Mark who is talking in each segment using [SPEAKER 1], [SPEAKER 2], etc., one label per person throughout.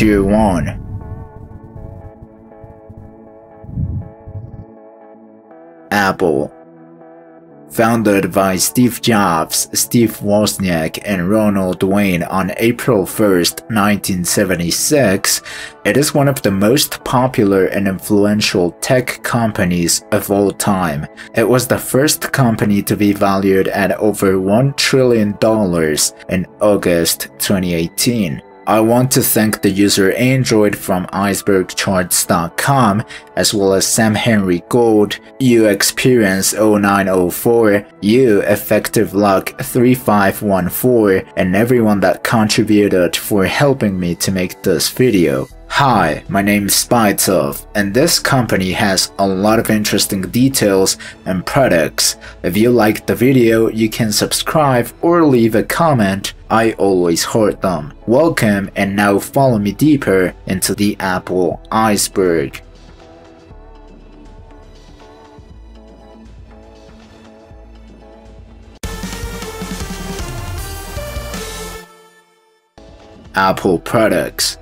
[SPEAKER 1] Chapter 1 Apple Founded by Steve Jobs, Steve Wozniak, and Ronald Wayne on April 1, 1976, it is one of the most popular and influential tech companies of all time. It was the first company to be valued at over $1 trillion in August 2018. I want to thank the user Android from icebergcharts.com as well as Sam Henry Gold, U Experience 0904, U Effective Luck 3514, and everyone that contributed for helping me to make this video. Hi, my name is Spytov, and this company has a lot of interesting details and products. If you liked the video, you can subscribe or leave a comment. I always heard them. Welcome and now follow me deeper into the Apple iceberg. Apple products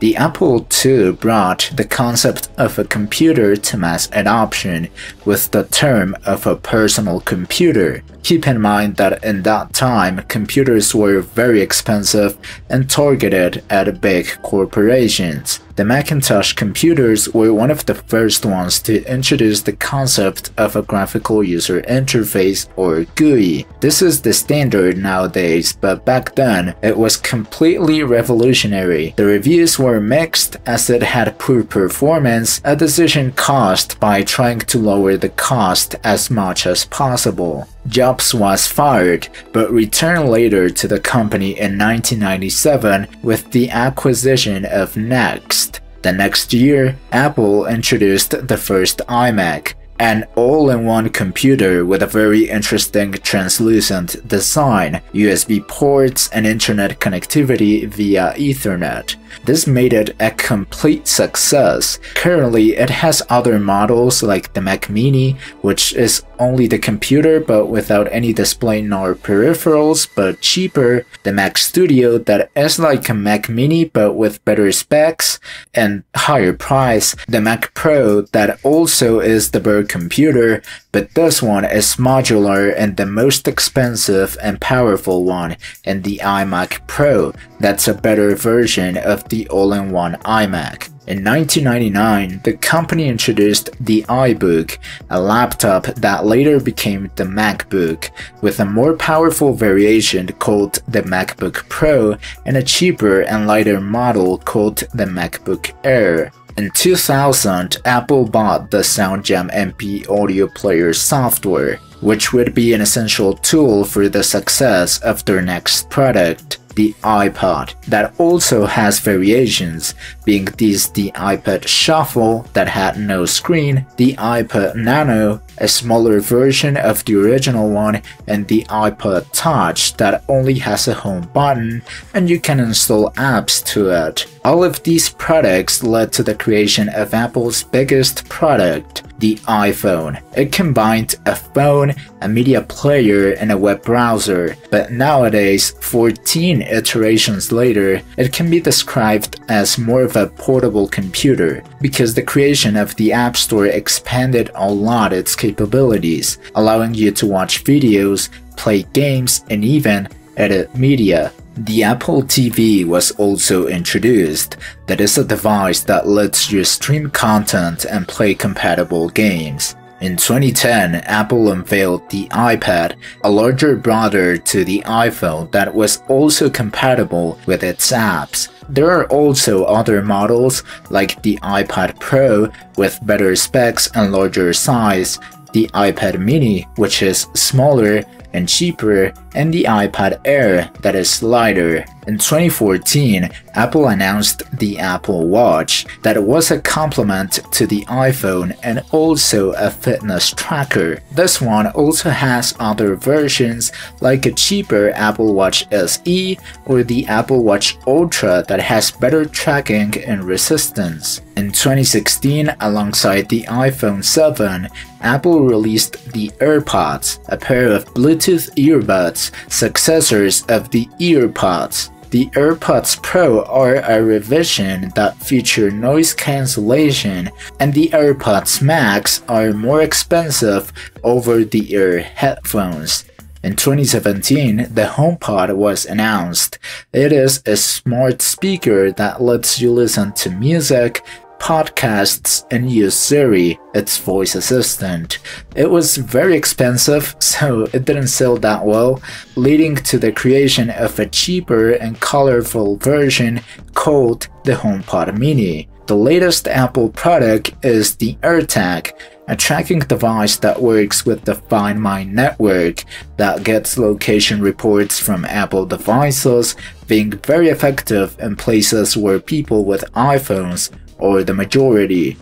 [SPEAKER 1] the Apple II brought the concept of a computer to mass adoption with the term of a personal computer. Keep in mind that in that time, computers were very expensive and targeted at big corporations. The Macintosh computers were one of the first ones to introduce the concept of a graphical user interface or GUI. This is the standard nowadays, but back then it was completely revolutionary. The reviews were mixed as it had poor performance, a decision caused by trying to lower the cost as much as possible. Jobs was fired, but returned later to the company in 1997 with the acquisition of NeXT. The next year, Apple introduced the first iMac, an all-in-one computer with a very interesting translucent design, USB ports, and internet connectivity via Ethernet. This made it a complete success. Currently, it has other models like the Mac Mini, which is only the computer but without any display nor peripherals but cheaper, the Mac Studio that is like a Mac Mini but with better specs and higher price, the Mac Pro that also is the computer but this one is modular and the most expensive and powerful one and the iMac Pro that's a better version of the all-in-one iMac. In 1999, the company introduced the iBook, a laptop that later became the MacBook, with a more powerful variation called the MacBook Pro and a cheaper and lighter model called the MacBook Air. In 2000, Apple bought the SoundJam MP audio player software, which would be an essential tool for the success of their next product the iPod that also has variations, being these the iPod Shuffle that had no screen, the iPod Nano, a smaller version of the original one, and the iPod Touch that only has a home button and you can install apps to it. All of these products led to the creation of Apple's biggest product, the iPhone. It combined a phone, a media player, and a web browser, but nowadays, 14 iterations later, it can be described as more of a portable computer, because the creation of the App Store expanded a lot its capabilities, allowing you to watch videos, play games, and even edit media. The Apple TV was also introduced, that is a device that lets you stream content and play compatible games. In 2010, Apple unveiled the iPad, a larger brother to the iPhone that was also compatible with its apps. There are also other models like the iPad Pro with better specs and larger size, the iPad mini which is smaller and cheaper, and the iPad Air that is lighter. In 2014, Apple announced the Apple Watch that was a complement to the iPhone and also a fitness tracker. This one also has other versions like a cheaper Apple Watch SE or the Apple Watch Ultra that has better tracking and resistance. In 2016, alongside the iPhone 7, Apple released the AirPods, a pair of Bluetooth earbuds, successors of the EarPods. The AirPods Pro are a revision that feature noise cancellation, and the AirPods Max are more expensive over-the-ear headphones. In 2017, the HomePod was announced. It is a smart speaker that lets you listen to music, podcasts, and use Siri, its voice assistant. It was very expensive, so it didn't sell that well, leading to the creation of a cheaper and colorful version called the HomePod Mini. The latest Apple product is the AirTag, a tracking device that works with the Find My network that gets location reports from Apple devices, being very effective in places where people with iPhones or the majority.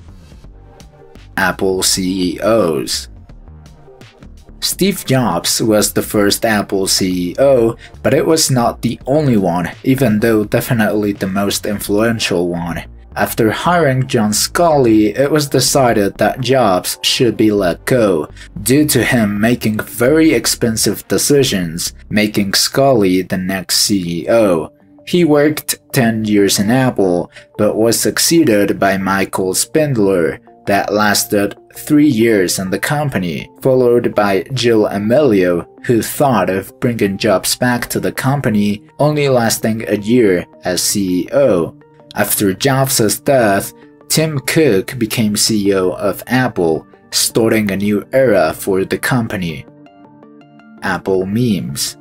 [SPEAKER 1] Apple CEOs Steve Jobs was the first Apple CEO, but it was not the only one, even though definitely the most influential one. After hiring John Sculley, it was decided that Jobs should be let go, due to him making very expensive decisions, making Sculley the next CEO. He worked 10 years in Apple, but was succeeded by Michael Spindler, that lasted three years in the company, followed by Gil Amelio, who thought of bringing Jobs back to the company, only lasting a year as CEO. After Jobs' death, Tim Cook became CEO of Apple, starting a new era for the company. Apple Memes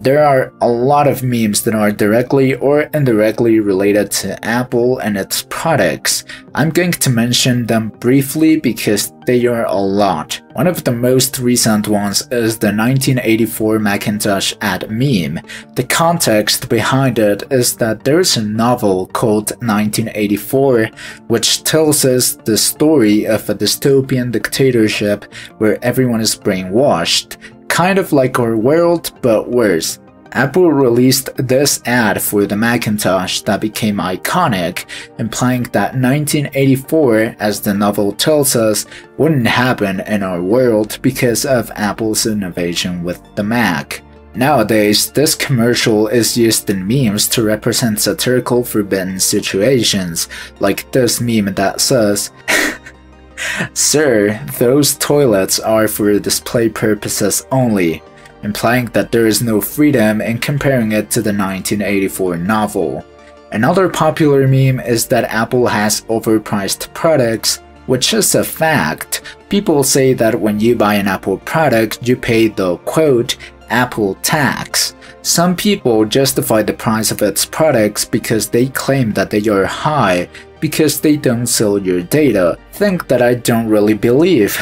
[SPEAKER 1] there are a lot of memes that are directly or indirectly related to Apple and its products. I'm going to mention them briefly because they are a lot. One of the most recent ones is the 1984 Macintosh ad meme. The context behind it is that there's a novel called 1984 which tells us the story of a dystopian dictatorship where everyone is brainwashed kind of like our world, but worse. Apple released this ad for the Macintosh that became iconic, implying that 1984, as the novel tells us, wouldn't happen in our world because of Apple's innovation with the Mac. Nowadays, this commercial is used in memes to represent satirical forbidden situations, like this meme that says, Sir, those toilets are for display purposes only, implying that there is no freedom in comparing it to the 1984 novel. Another popular meme is that Apple has overpriced products, which is a fact. People say that when you buy an Apple product, you pay the quote, Apple tax. Some people justify the price of its products because they claim that they are high because they don't sell your data, think that I don't really believe.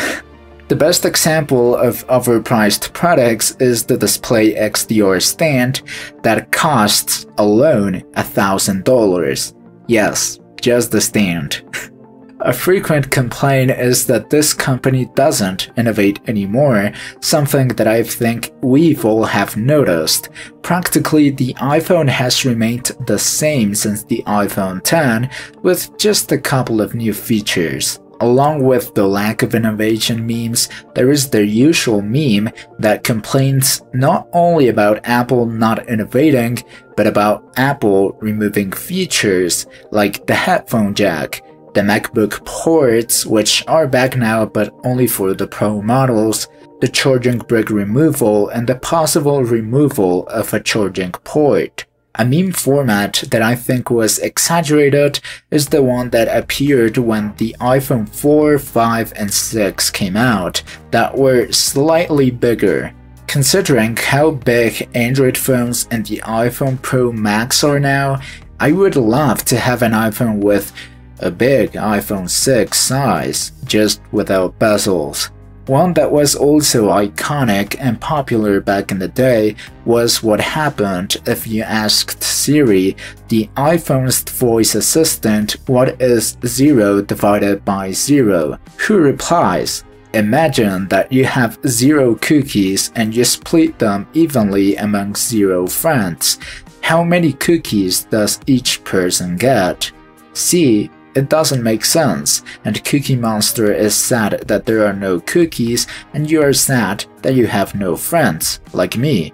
[SPEAKER 1] the best example of overpriced products is the Display XDR stand that costs alone $1,000. Yes, just the stand. A frequent complaint is that this company doesn't innovate anymore, something that I think we've all have noticed. Practically, the iPhone has remained the same since the iPhone 10, with just a couple of new features. Along with the lack of innovation memes, there is the usual meme that complains not only about Apple not innovating, but about Apple removing features like the headphone jack, the MacBook ports, which are back now but only for the Pro models, the charging brick removal, and the possible removal of a charging port. A meme format that I think was exaggerated is the one that appeared when the iPhone 4, 5, and 6 came out, that were slightly bigger. Considering how big Android phones and the iPhone Pro Max are now, I would love to have an iPhone with a big iPhone 6 size, just without bezels. One that was also iconic and popular back in the day was what happened if you asked Siri, the iPhone's voice assistant, what is 0 divided by 0? Who replies, Imagine that you have 0 cookies and you split them evenly among 0 friends. How many cookies does each person get? C it doesn't make sense, and Cookie Monster is sad that there are no cookies, and you are sad that you have no friends, like me.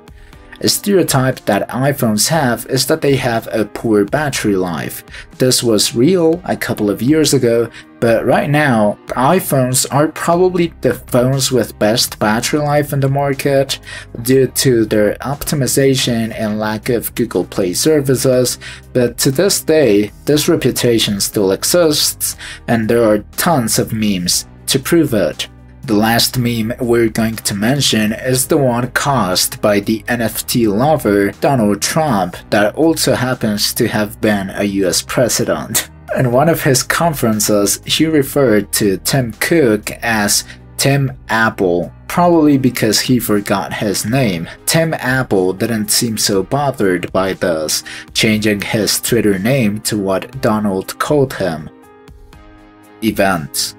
[SPEAKER 1] A stereotype that iPhones have is that they have a poor battery life. This was real a couple of years ago, but right now, iPhones are probably the phones with best battery life in the market due to their optimization and lack of Google Play services, but to this day, this reputation still exists, and there are tons of memes to prove it. The last meme we're going to mention is the one caused by the NFT lover Donald Trump that also happens to have been a US president. In one of his conferences, he referred to Tim Cook as Tim Apple, probably because he forgot his name. Tim Apple didn't seem so bothered by this, changing his Twitter name to what Donald called him. Events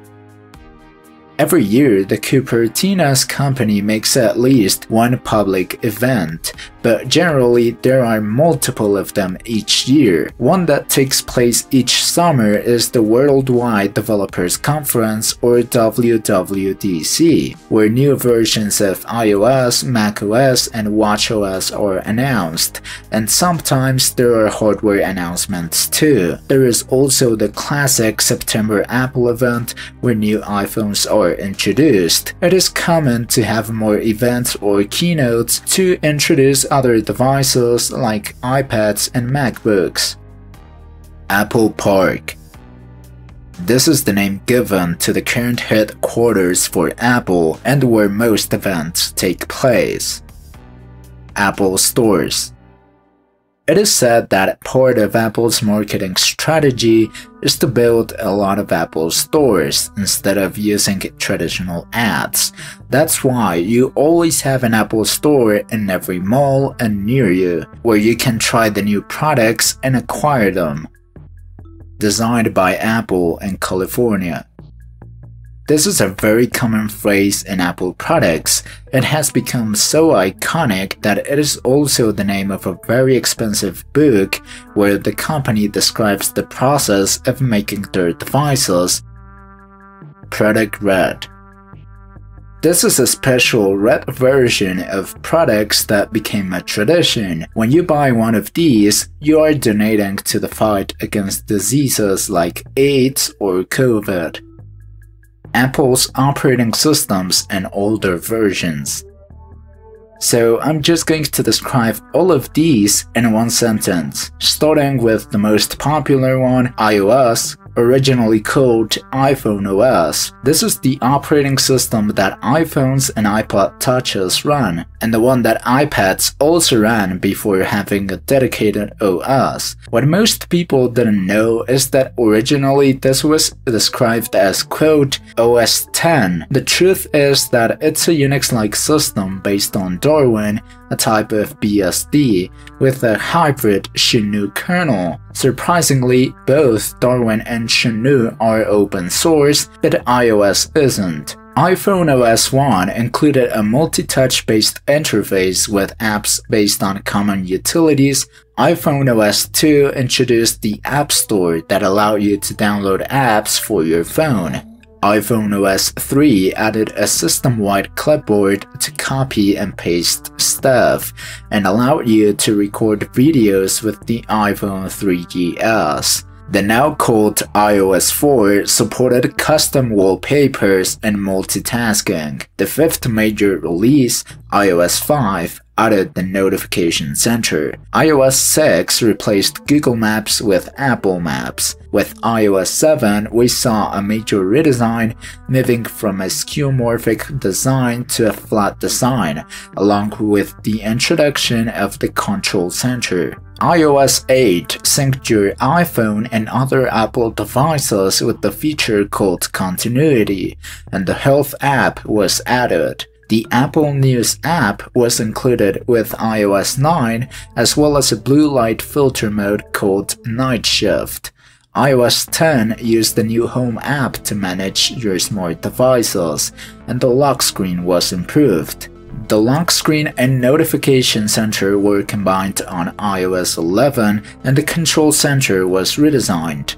[SPEAKER 1] Every year, the Cupertino's company makes at least one public event, but generally there are multiple of them each year. One that takes place each summer is the Worldwide Developers Conference or WWDC, where new versions of iOS, macOS, and watchOS are announced, and sometimes there are hardware announcements too. There is also the classic September Apple event where new iPhones are introduced. It is common to have more events or keynotes to introduce other devices like iPads and MacBooks. Apple Park this is the name given to the current headquarters for Apple and where most events take place. Apple Stores it is said that part of Apple's marketing strategy is to build a lot of Apple stores instead of using traditional ads. That's why you always have an Apple store in every mall and near you, where you can try the new products and acquire them. Designed by Apple in California. This is a very common phrase in Apple products. It has become so iconic that it is also the name of a very expensive book where the company describes the process of making their devices. Product Red this is a special red version of products that became a tradition. When you buy one of these, you are donating to the fight against diseases like AIDS or COVID. Apple's operating systems and older versions. So I'm just going to describe all of these in one sentence, starting with the most popular one, iOS, originally called iPhone OS. This is the operating system that iPhones and iPod Touches run, and the one that iPads also ran before having a dedicated OS. What most people didn't know is that originally this was described as quote OS 10. The truth is that it's a Unix-like system based on Darwin a type of BSD, with a hybrid XNU kernel. Surprisingly, both Darwin and XNU are open source, but iOS isn't. iPhone OS 1 included a multi-touch based interface with apps based on common utilities. iPhone OS 2 introduced the App Store that allowed you to download apps for your phone iPhone OS 3 added a system-wide clipboard to copy and paste stuff, and allowed you to record videos with the iPhone 3GS. The now called iOS 4 supported custom wallpapers and multitasking. The fifth major release, iOS 5, added the notification center. iOS 6 replaced Google Maps with Apple Maps. With iOS 7, we saw a major redesign, moving from a skeuomorphic design to a flat design, along with the introduction of the control center. iOS 8 synced your iPhone and other Apple devices with the feature called Continuity, and the Health app was added. The Apple News app was included with iOS 9 as well as a blue light filter mode called Night Shift. iOS 10 used the new Home app to manage your smart devices, and the lock screen was improved. The lock screen and notification center were combined on iOS 11 and the control center was redesigned.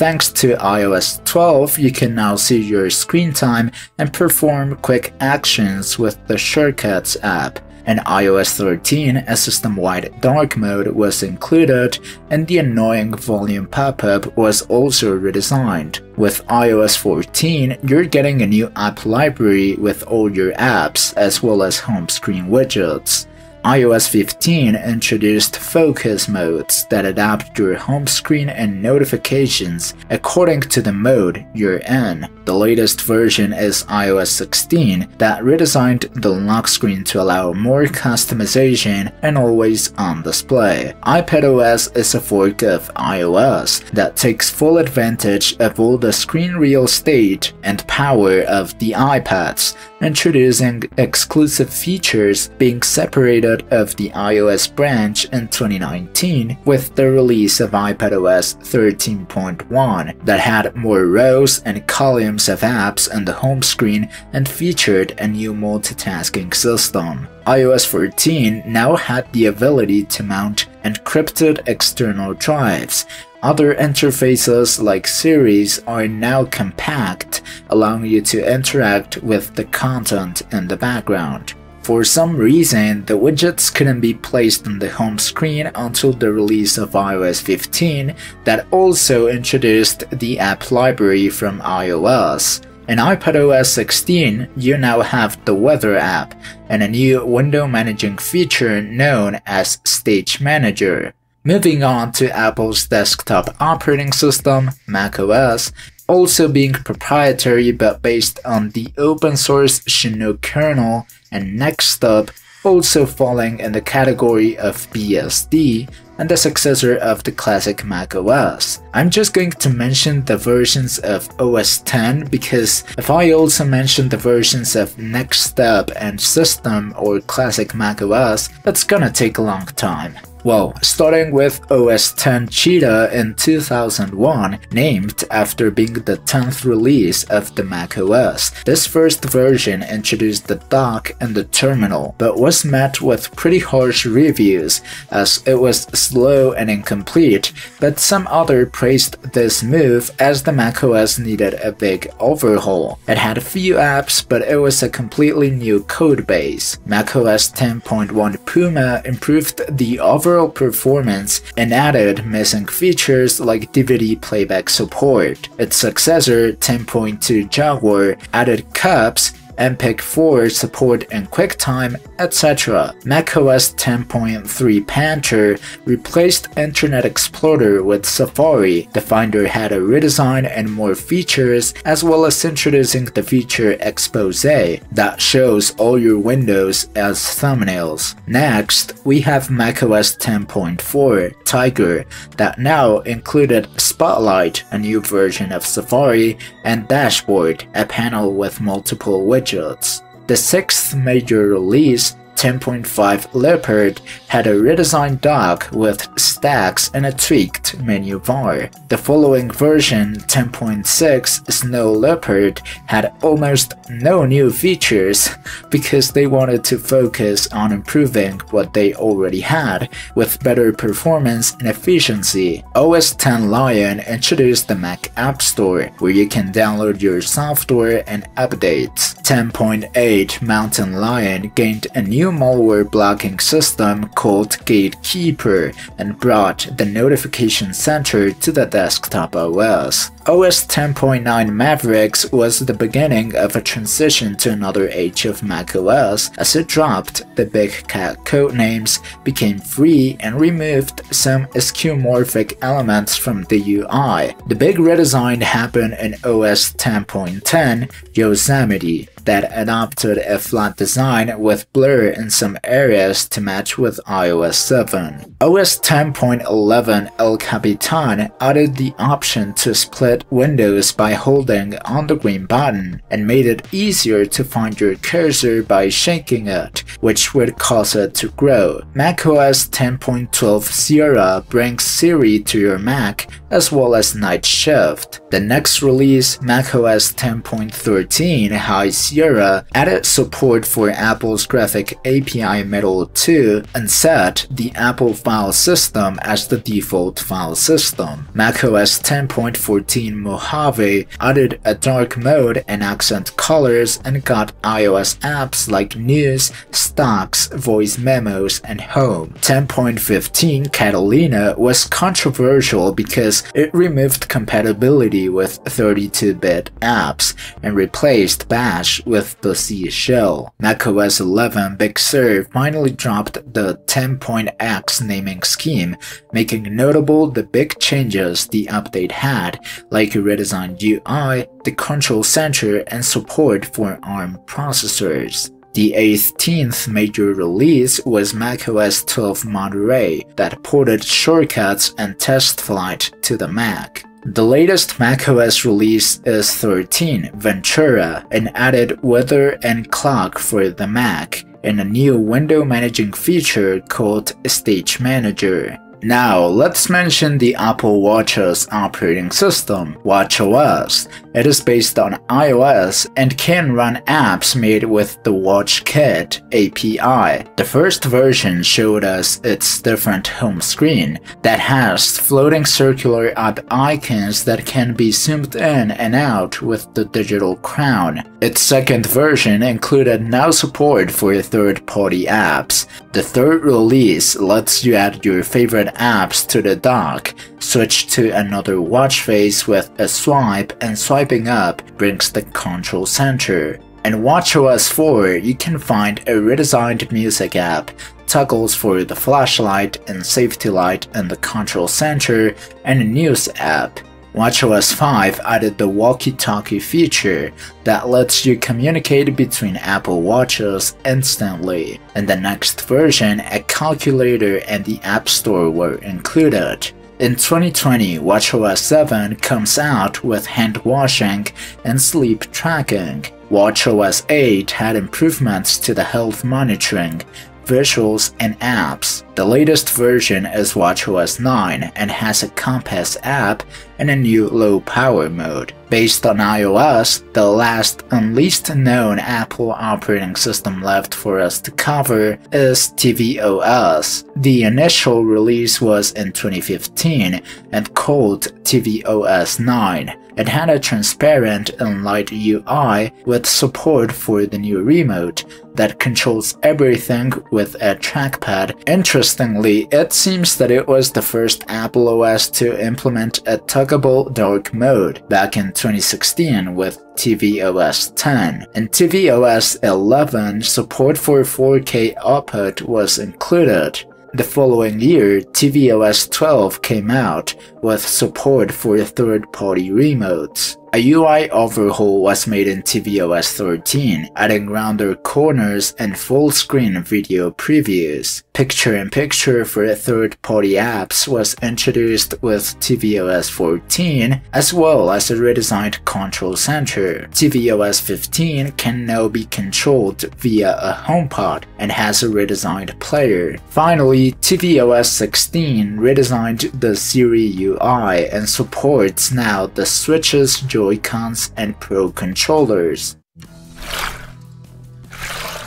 [SPEAKER 1] Thanks to iOS 12, you can now see your screen time and perform quick actions with the Shortcuts app. In iOS 13, a system-wide dark mode was included, and the annoying volume pop-up was also redesigned. With iOS 14, you're getting a new app library with all your apps, as well as home screen widgets iOS 15 introduced focus modes that adapt your home screen and notifications according to the mode you're in. The latest version is iOS 16 that redesigned the lock screen to allow more customization and always on display. iPadOS is a fork of iOS that takes full advantage of all the screen real estate and power of the iPads, introducing exclusive features being separated of the iOS branch in 2019 with the release of iPadOS 13.1 that had more rows and columns of apps on the home screen and featured a new multitasking system. iOS 14 now had the ability to mount encrypted external drives, other interfaces like Siri are now compact, allowing you to interact with the content in the background. For some reason, the widgets couldn't be placed on the home screen until the release of iOS 15 that also introduced the app library from iOS. In iPadOS 16, you now have the Weather app and a new window managing feature known as Stage Manager. Moving on to Apple's desktop operating system, macOS, also being proprietary but based on the open source XNU kernel, and next up, also falling in the category of BSD and the successor of the classic Mac OS. I'm just going to mention the versions of OS 10 because if I also mention the versions of NeXTSTEP and System or classic Mac OS, that's gonna take a long time. Well, starting with OS 10 Cheetah in 2001, named after being the 10th release of the Mac OS. This first version introduced the dock and the terminal, but was met with pretty harsh reviews as it was slow and incomplete, but some other praised this move as the Mac OS needed a big overhaul. It had a few apps, but it was a completely new codebase. Mac OS 10.1 Puma improved the overall performance and added missing features like DVD playback support. Its successor, 10.2 Jaguar, added CUPS MPEG-4 support in QuickTime, etc. macOS 10.3 Panther replaced Internet Explorer with Safari. The Finder had a redesign and more features, as well as introducing the feature Expose that shows all your windows as thumbnails. Next, we have macOS 10.4 Tiger that now included Spotlight, a new version of Safari, and Dashboard, a panel with multiple widgets gadgets. The sixth major release 10.5 Leopard had a redesigned dock with stacks and a tweaked menu bar. The following version, 10.6 Snow Leopard, had almost no new features because they wanted to focus on improving what they already had with better performance and efficiency. OS 10 Lion introduced the Mac App Store where you can download your software and updates. 10.8 Mountain Lion gained a new malware blocking system called Gatekeeper and brought the notification center to the desktop OS. OS 10.9 Mavericks was the beginning of a transition to another age of macOS as it dropped the Big Cat codenames, became free, and removed some skeuomorphic elements from the UI. The big redesign happened in OS 10.10 Yosemite that adopted a flat design with blur in some areas to match with iOS 7. OS 10.11 El Capitan added the option to split windows by holding on the green button and made it easier to find your cursor by shaking it, which would cause it to grow. macOS 10.12 Sierra brings Siri to your Mac as well as Night Shift. The next release, macOS 10.13 High Sierra, added support for Apple's Graphic API Metal 2 and set the Apple file system as the default file system. macOS 10.14 Mojave added a dark mode and accent colors and got iOS apps like News, Stocks, Voice Memos, and Home. 10.15 Catalina was controversial because it removed compatibility with 32-bit apps and replaced Bash with the Z shell. macOS 11 Big Sur finally dropped the 10.x naming scheme, making notable the big changes the update had, like redesigned UI, the control center, and support for ARM processors. The 18th major release was macOS 12 Monterey that ported shortcuts and TestFlight to the Mac. The latest macOS release is 13 Ventura and added weather and clock for the Mac and a new window managing feature called Stage Manager. Now, let's mention the Apple Watch's operating system, WatchOS. It is based on iOS and can run apps made with the WatchKit API. The first version showed us its different home screen that has floating circular app icons that can be zoomed in and out with the digital crown. Its second version included now support for third-party apps. The third release lets you add your favorite apps to the dock, switch to another watch face with a swipe and swiping up brings the control center. In WatchOS 4, you can find a redesigned music app, toggles for the flashlight and safety light in the control center, and a news app. WatchOS 5 added the walkie-talkie feature that lets you communicate between Apple Watches instantly. In the next version, a calculator and the App Store were included. In 2020, WatchOS 7 comes out with hand washing and sleep tracking. WatchOS 8 had improvements to the health monitoring, visuals, and apps. The latest version is WatchOS 9 and has a Compass app and a new low power mode. Based on iOS, the last and least known Apple operating system left for us to cover is tvOS. The initial release was in 2015 and called tvOS 9. It had a transparent and light UI with support for the new remote that controls everything with a trackpad. Interestingly, it seems that it was the first Apple OS to implement a tuggable dark mode back in 2016 with tvOS 10. In tvOS 11, support for 4K output was included. The following year, tvOS 12 came out with support for third-party remotes. A UI overhaul was made in tvOS 13, adding rounder corners and full-screen video previews. Picture-in-picture for third-party apps was introduced with tvOS 14, as well as a redesigned control center. tvOS 15 can now be controlled via a HomePod and has a redesigned player. Finally, tvOS 16 redesigned the Siri UI and supports now the Switch's Joy-Cons and Pro controllers.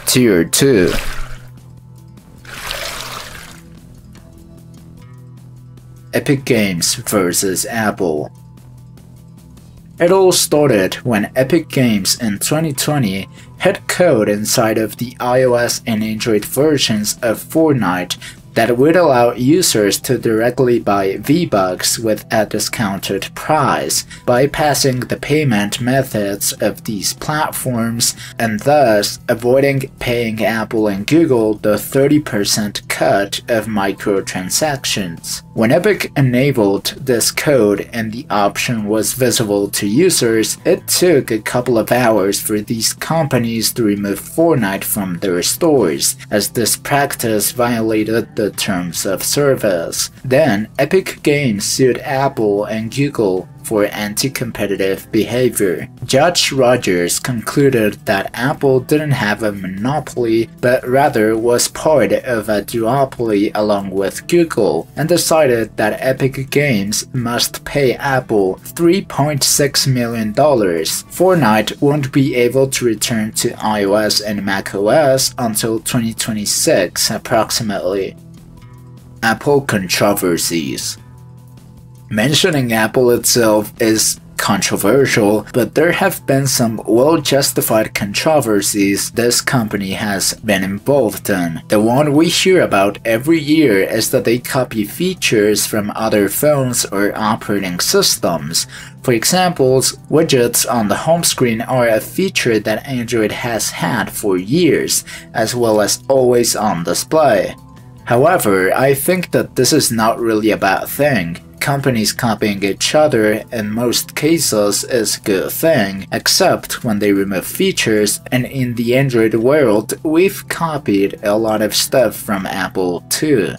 [SPEAKER 1] Tier 2 Epic Games vs Apple It all started when Epic Games in 2020 hid code inside of the iOS and Android versions of Fortnite that would allow users to directly buy V-Bucks with a discounted price, bypassing the payment methods of these platforms and thus avoiding paying Apple and Google the 30% cut of microtransactions. When Epic enabled this code and the option was visible to users, it took a couple of hours for these companies to remove Fortnite from their stores, as this practice violated the terms of service. Then, Epic Games sued Apple and Google for anti-competitive behavior. Judge Rogers concluded that Apple didn't have a monopoly, but rather was part of a duopoly along with Google, and decided that Epic Games must pay Apple $3.6 million. Fortnite won't be able to return to iOS and macOS until 2026 approximately. Apple controversies Mentioning Apple itself is controversial, but there have been some well-justified controversies this company has been involved in. The one we hear about every year is that they copy features from other phones or operating systems. For example, widgets on the home screen are a feature that Android has had for years, as well as always on display. However, I think that this is not really a bad thing companies copying each other in most cases is a good thing, except when they remove features, and in the Android world, we've copied a lot of stuff from Apple too.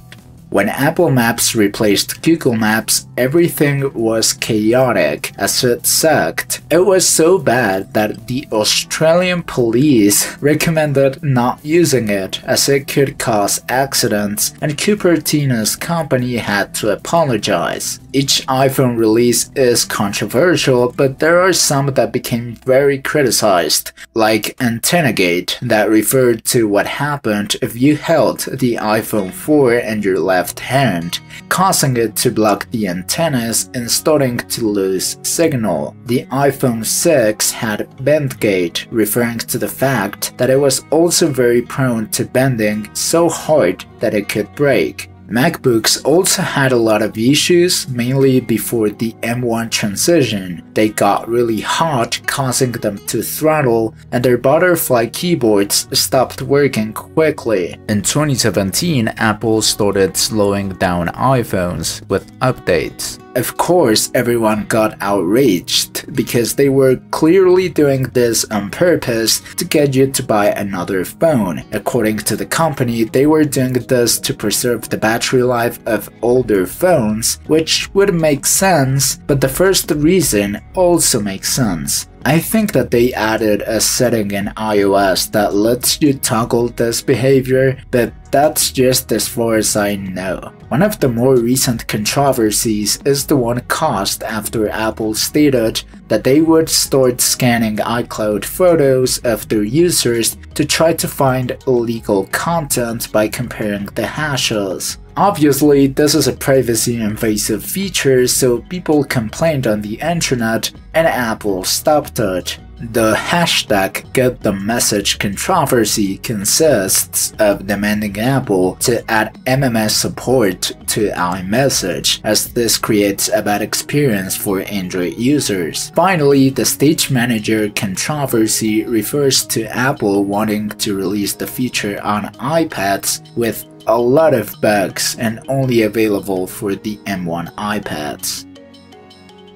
[SPEAKER 1] When Apple Maps replaced Google Maps, everything was chaotic as it sucked. It was so bad that the Australian police recommended not using it as it could cause accidents and Cupertino's company had to apologize. Each iPhone release is controversial, but there are some that became very criticized, like AntennaGate that referred to what happened if you held the iPhone 4 in your left hand, causing it to block the antennas and starting to lose signal. The iPhone 6 had bendgate, referring to the fact that it was also very prone to bending so hard that it could break. MacBooks also had a lot of issues, mainly before the M1 transition. They got really hot, causing them to throttle, and their butterfly keyboards stopped working quickly. In 2017, Apple started slowing down iPhones with updates. Of course, everyone got outraged because they were clearly doing this on purpose to get you to buy another phone. According to the company, they were doing this to preserve the battery life of older phones, which would make sense, but the first reason also makes sense. I think that they added a setting in iOS that lets you toggle this behavior, but that's just as far as I know. One of the more recent controversies is the one caused after Apple stated that they would start scanning iCloud photos of their users to try to find illegal content by comparing the hashes. Obviously, this is a privacy invasive feature, so people complained on the internet and Apple stopped it. The hashtag Get the Message controversy consists of demanding Apple to add MMS support to iMessage, as this creates a bad experience for Android users. Finally, the Stage Manager controversy refers to Apple wanting to release the feature on iPads with a lot of bugs and only available for the M1 iPads.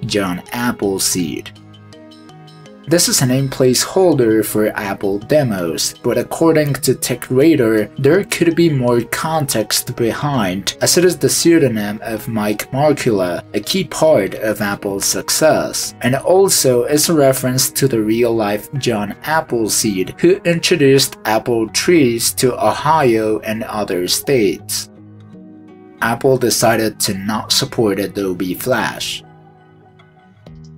[SPEAKER 1] John Appleseed this is a name placeholder for Apple demos, but according to TechRadar, there could be more context behind, as it is the pseudonym of Mike Markkula, a key part of Apple's success, and also is a reference to the real-life John Appleseed, who introduced Apple trees to Ohio and other states. Apple decided to not support Adobe Flash.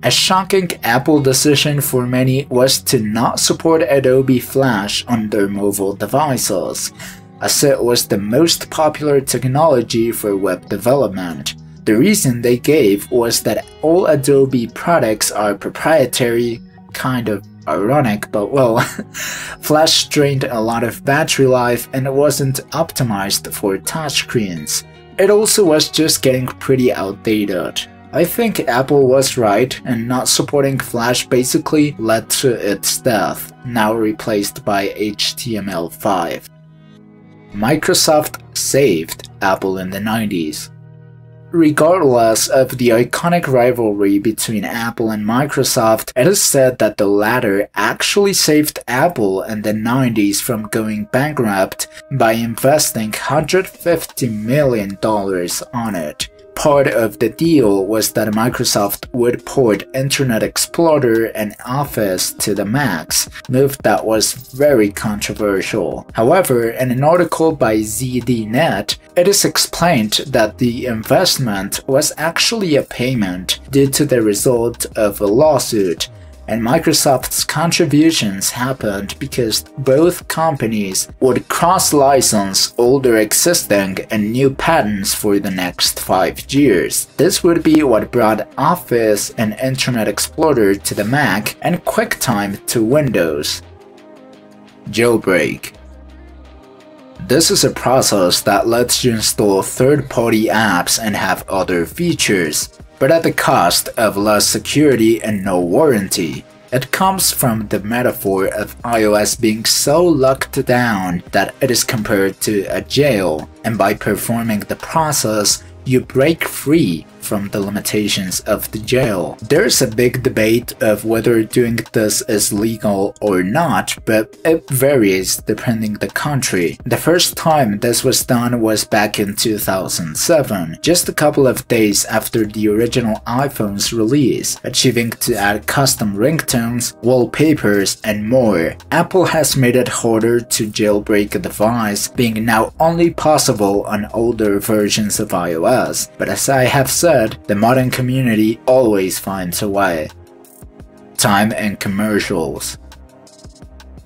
[SPEAKER 1] A shocking Apple decision for many was to not support Adobe Flash on their mobile devices, as it was the most popular technology for web development. The reason they gave was that all Adobe products are proprietary, kind of ironic, but well, Flash drained a lot of battery life and wasn't optimized for touchscreens. It also was just getting pretty outdated. I think Apple was right, and not supporting Flash basically led to its death, now replaced by HTML5. Microsoft saved Apple in the 90s. Regardless of the iconic rivalry between Apple and Microsoft, it is said that the latter actually saved Apple in the 90s from going bankrupt by investing $150 million on it. Part of the deal was that Microsoft would port Internet Explorer and Office to the Macs, move that was very controversial. However, in an article by ZDNet, it is explained that the investment was actually a payment due to the result of a lawsuit and Microsoft's contributions happened because both companies would cross-license older existing and new patents for the next 5 years. This would be what brought Office and Internet Explorer to the Mac and QuickTime to Windows. Jailbreak this is a process that lets you install third-party apps and have other features but at the cost of less security and no warranty. It comes from the metaphor of iOS being so locked down that it is compared to a jail, and by performing the process, you break free from the limitations of the jail. There's a big debate of whether doing this is legal or not, but it varies depending the country. The first time this was done was back in 2007, just a couple of days after the original iPhone's release, achieving to add custom ringtones, wallpapers, and more. Apple has made it harder to jailbreak a device, being now only possible on older versions of iOS, but as I have said said, the modern community always finds a way. Time and commercials.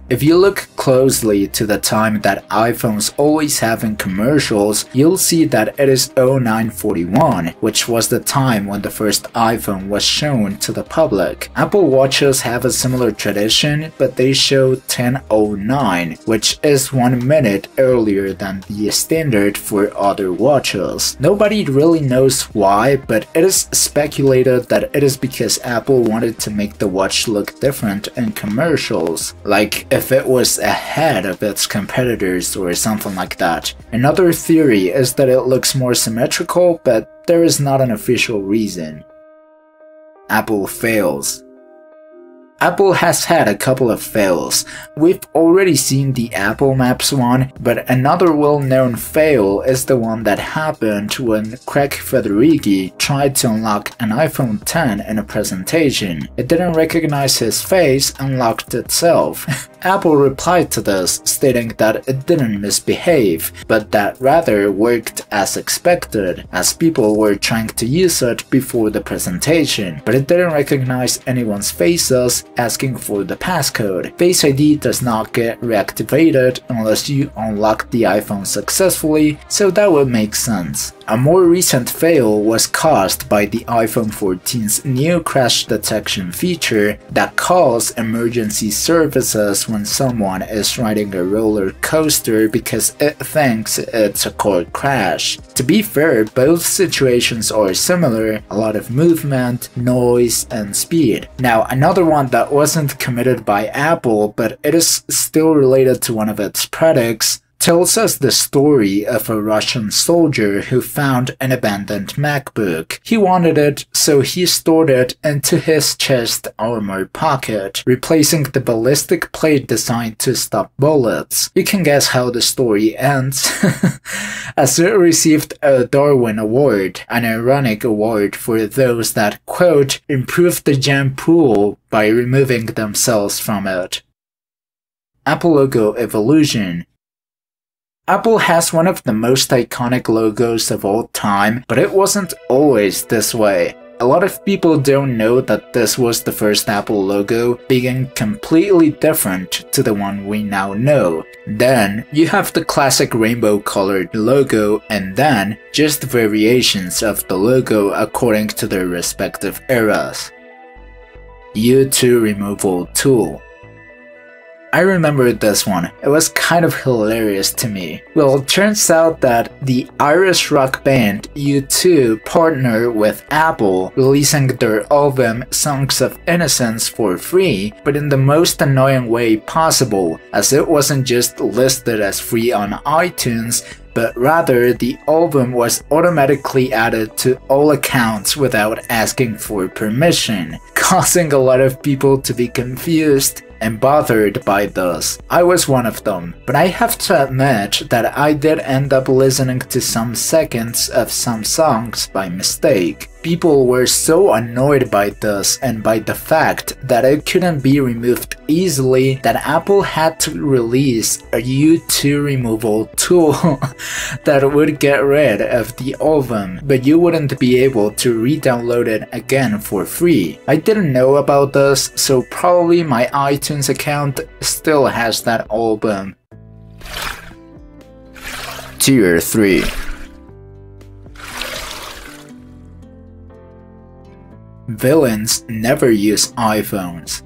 [SPEAKER 1] If you look closely to the time that iPhones always have in commercials, you'll see that it is 0941, which was the time when the first iPhone was shown to the public. Apple Watches have a similar tradition, but they show 1009, which is one minute earlier than the standard for other watches. Nobody really knows why, but it is speculated that it is because Apple wanted to make the watch look different in commercials. Like, if it was ahead of its competitors or something like that. Another theory is that it looks more symmetrical, but there is not an official reason. Apple fails. Apple has had a couple of fails. We've already seen the Apple Maps one, but another well-known fail is the one that happened when Craig Federighi tried to unlock an iPhone 10 in a presentation. It didn't recognize his face and locked itself. Apple replied to this, stating that it didn't misbehave, but that rather worked as expected, as people were trying to use it before the presentation, but it didn't recognize anyone's faces asking for the passcode. Face ID does not get reactivated unless you unlock the iPhone successfully, so that would make sense. A more recent fail was caused by the iPhone 14's new crash detection feature that calls emergency services when someone is riding a roller coaster because it thinks it's a car crash. To be fair, both situations are similar, a lot of movement, noise, and speed. Now, another one that wasn't committed by Apple, but it is still related to one of its products, tells us the story of a Russian soldier who found an abandoned MacBook. He wanted it, so he stored it into his chest armor pocket, replacing the ballistic plate designed to stop bullets. You can guess how the story ends, as it received a Darwin Award, an ironic award for those that, quote, improved the gene pool by removing themselves from it. Apple logo evolution Apple has one of the most iconic logos of all time, but it wasn't always this way. A lot of people don't know that this was the first Apple logo, being completely different to the one we now know. Then, you have the classic rainbow colored logo, and then, just variations of the logo according to their respective eras. U2 Removal Tool I remember this one. It was kind of hilarious to me. Well, it turns out that the Irish rock band U2 partnered with Apple, releasing their album Songs of Innocence for free, but in the most annoying way possible, as it wasn't just listed as free on iTunes, but rather the album was automatically added to all accounts without asking for permission, causing a lot of people to be confused and bothered by this. I was one of them, but I have to admit that I did end up listening to some seconds of some songs by mistake. People were so annoyed by this and by the fact that it couldn't be removed easily that Apple had to release a U2 removal tool that would get rid of the album, but you wouldn't be able to re-download it again for free. I didn't know about this, so probably my iTunes account still has that album. Tier 3 Villains never use iPhones.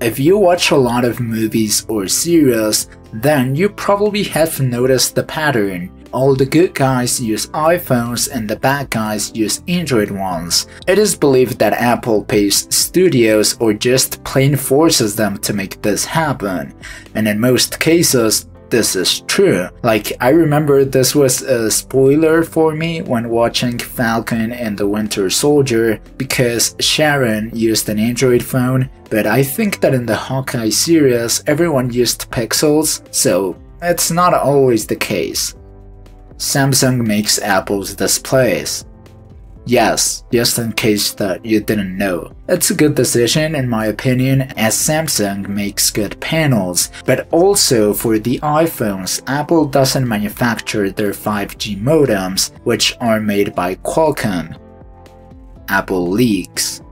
[SPEAKER 1] If you watch a lot of movies or series, then you probably have noticed the pattern. All the good guys use iPhones and the bad guys use Android ones. It is believed that Apple pays studios or just plain forces them to make this happen, and in most cases, this is true. Like, I remember this was a spoiler for me when watching Falcon and the Winter Soldier because Sharon used an Android phone, but I think that in the Hawkeye series everyone used Pixels, so it's not always the case. Samsung makes Apple's displays. Yes, just in case that you didn't know. It's a good decision in my opinion as Samsung makes good panels, but also for the iPhones, Apple doesn't manufacture their 5G modems, which are made by Qualcomm. Apple leaks.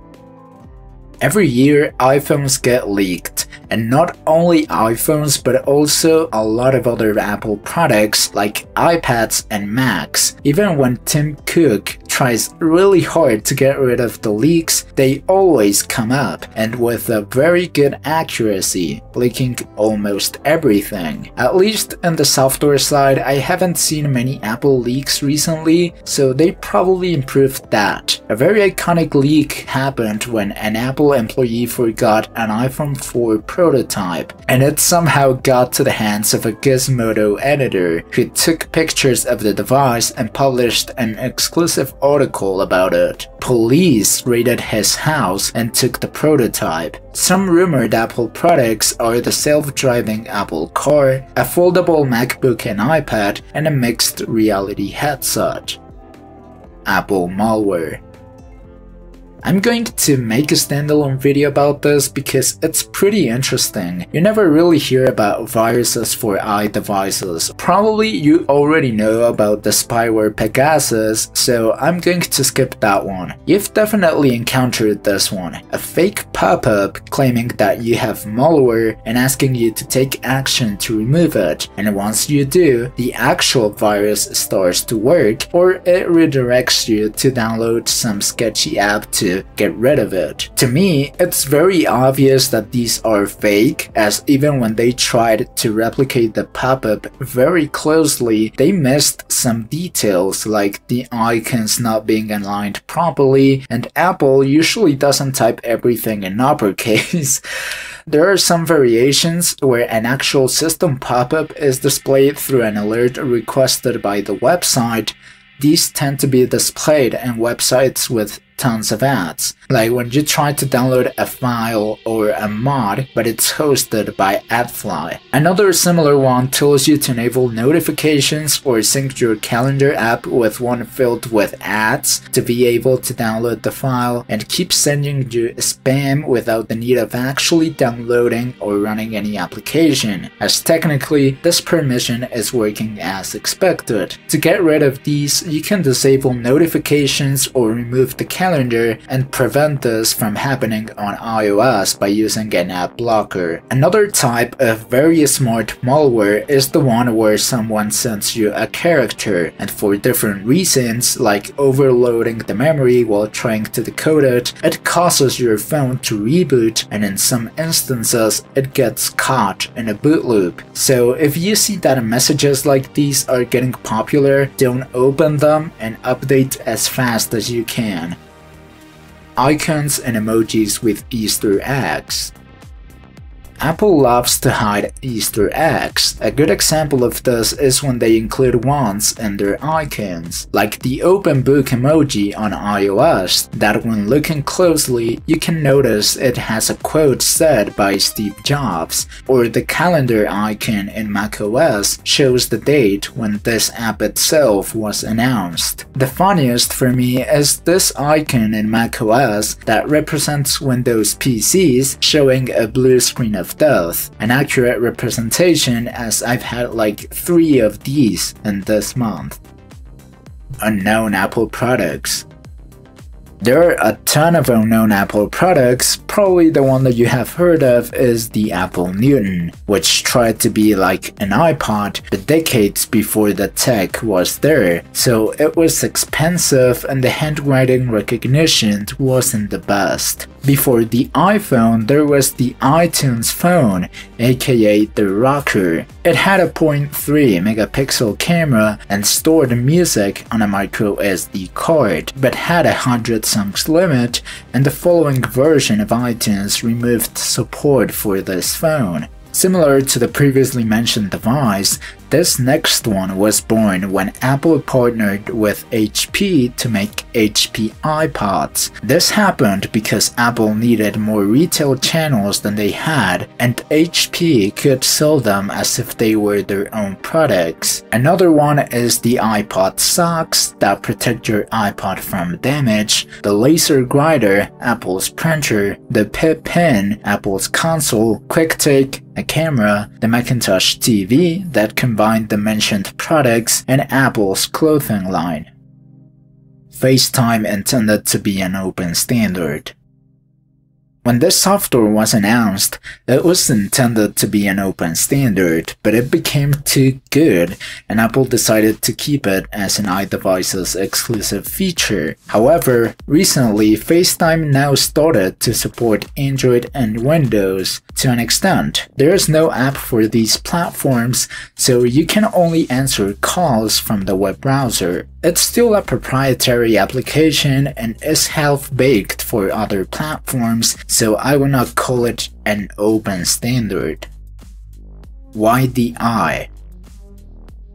[SPEAKER 1] Every year, iPhones get leaked, and not only iPhones but also a lot of other Apple products like iPads and Macs. Even when Tim Cook tries really hard to get rid of the leaks, they always come up, and with a very good accuracy, leaking almost everything. At least in the software side, I haven't seen many Apple leaks recently, so they probably improved that. A very iconic leak happened when an Apple employee forgot an iPhone 4 prototype, and it somehow got to the hands of a Gizmodo editor who took pictures of the device and published an exclusive article about it. Police raided his house and took the prototype. Some rumored Apple products are the self-driving Apple car, a foldable MacBook and iPad, and a mixed reality headset. Apple malware I'm going to make a standalone video about this because it's pretty interesting. You never really hear about viruses for iDevices. Probably you already know about the spyware Pegasus, so I'm going to skip that one. You've definitely encountered this one, a fake pop-up claiming that you have malware and asking you to take action to remove it, and once you do, the actual virus starts to work or it redirects you to download some sketchy app to get rid of it. To me, it's very obvious that these are fake, as even when they tried to replicate the pop-up very closely, they missed some details like the icons not being aligned properly, and Apple usually doesn't type everything in uppercase. There are some variations where an actual system pop-up is displayed through an alert requested by the website. These tend to be displayed in websites with tons of ads. Like when you try to download a file or a mod, but it's hosted by AdFly. Another similar one tells you to enable notifications or sync your calendar app with one filled with ads to be able to download the file and keep sending you spam without the need of actually downloading or running any application, as technically this permission is working as expected. To get rid of these, you can disable notifications or remove the calendar calendar and prevent this from happening on iOS by using an app blocker. Another type of very smart malware is the one where someone sends you a character and for different reasons like overloading the memory while trying to decode it, it causes your phone to reboot and in some instances it gets caught in a boot loop. So if you see that messages like these are getting popular, don't open them and update as fast as you can icons and emojis with Easter eggs. Apple loves to hide Easter eggs. A good example of this is when they include ones in their icons, like the open book emoji on iOS, that when looking closely, you can notice it has a quote said by Steve Jobs, or the calendar icon in macOS shows the date when this app itself was announced. The funniest for me is this icon in macOS that represents Windows PCs showing a blue screen of death, an accurate representation as I've had like three of these in this month. Unknown Apple products there are a ton of unknown Apple products, probably the one that you have heard of is the Apple Newton, which tried to be like an iPod but decades before the tech was there, so it was expensive and the handwriting recognition wasn't the best. Before the iPhone, there was the iTunes phone, aka the ROKR. It had a 0.3 megapixel camera and stored music on a micro SD card, but had a 100 songs limit, and the following version of iTunes removed support for this phone. Similar to the previously mentioned device, this next one was born when Apple partnered with HP to make HP iPods. This happened because Apple needed more retail channels than they had, and HP could sell them as if they were their own products. Another one is the iPod socks that protect your iPod from damage, the LaserWriter, Apple's printer, the Pippin, Apple's console, QuickTake, a camera, the Macintosh TV that combined the mentioned products, and Apple's clothing line. FaceTime intended to be an open standard. When this software was announced, it was intended to be an open standard, but it became too good and Apple decided to keep it as an iDevices exclusive feature. However, recently FaceTime now started to support Android and Windows to an extent. There is no app for these platforms, so you can only answer calls from the web browser. It's still a proprietary application and is half-baked for other platforms, so I will not call it an open standard. Why the i?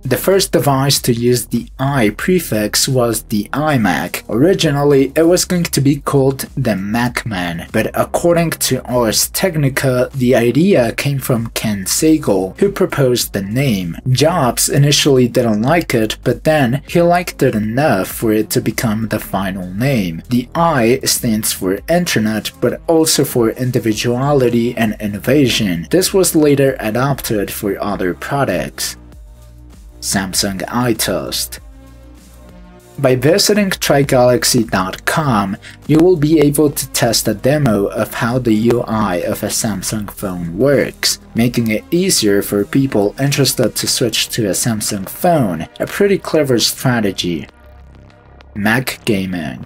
[SPEAKER 1] The first device to use the i prefix was the iMac. Originally, it was going to be called the MacMan, but according to Ars Technica, the idea came from Ken Segall, who proposed the name. Jobs initially didn't like it, but then he liked it enough for it to become the final name. The I stands for Internet, but also for individuality and innovation. This was later adopted for other products. Samsung iTest. By visiting trygalaxy.com, you will be able to test a demo of how the UI of a Samsung phone works, making it easier for people interested to switch to a Samsung phone, a pretty clever strategy. Mac Gaming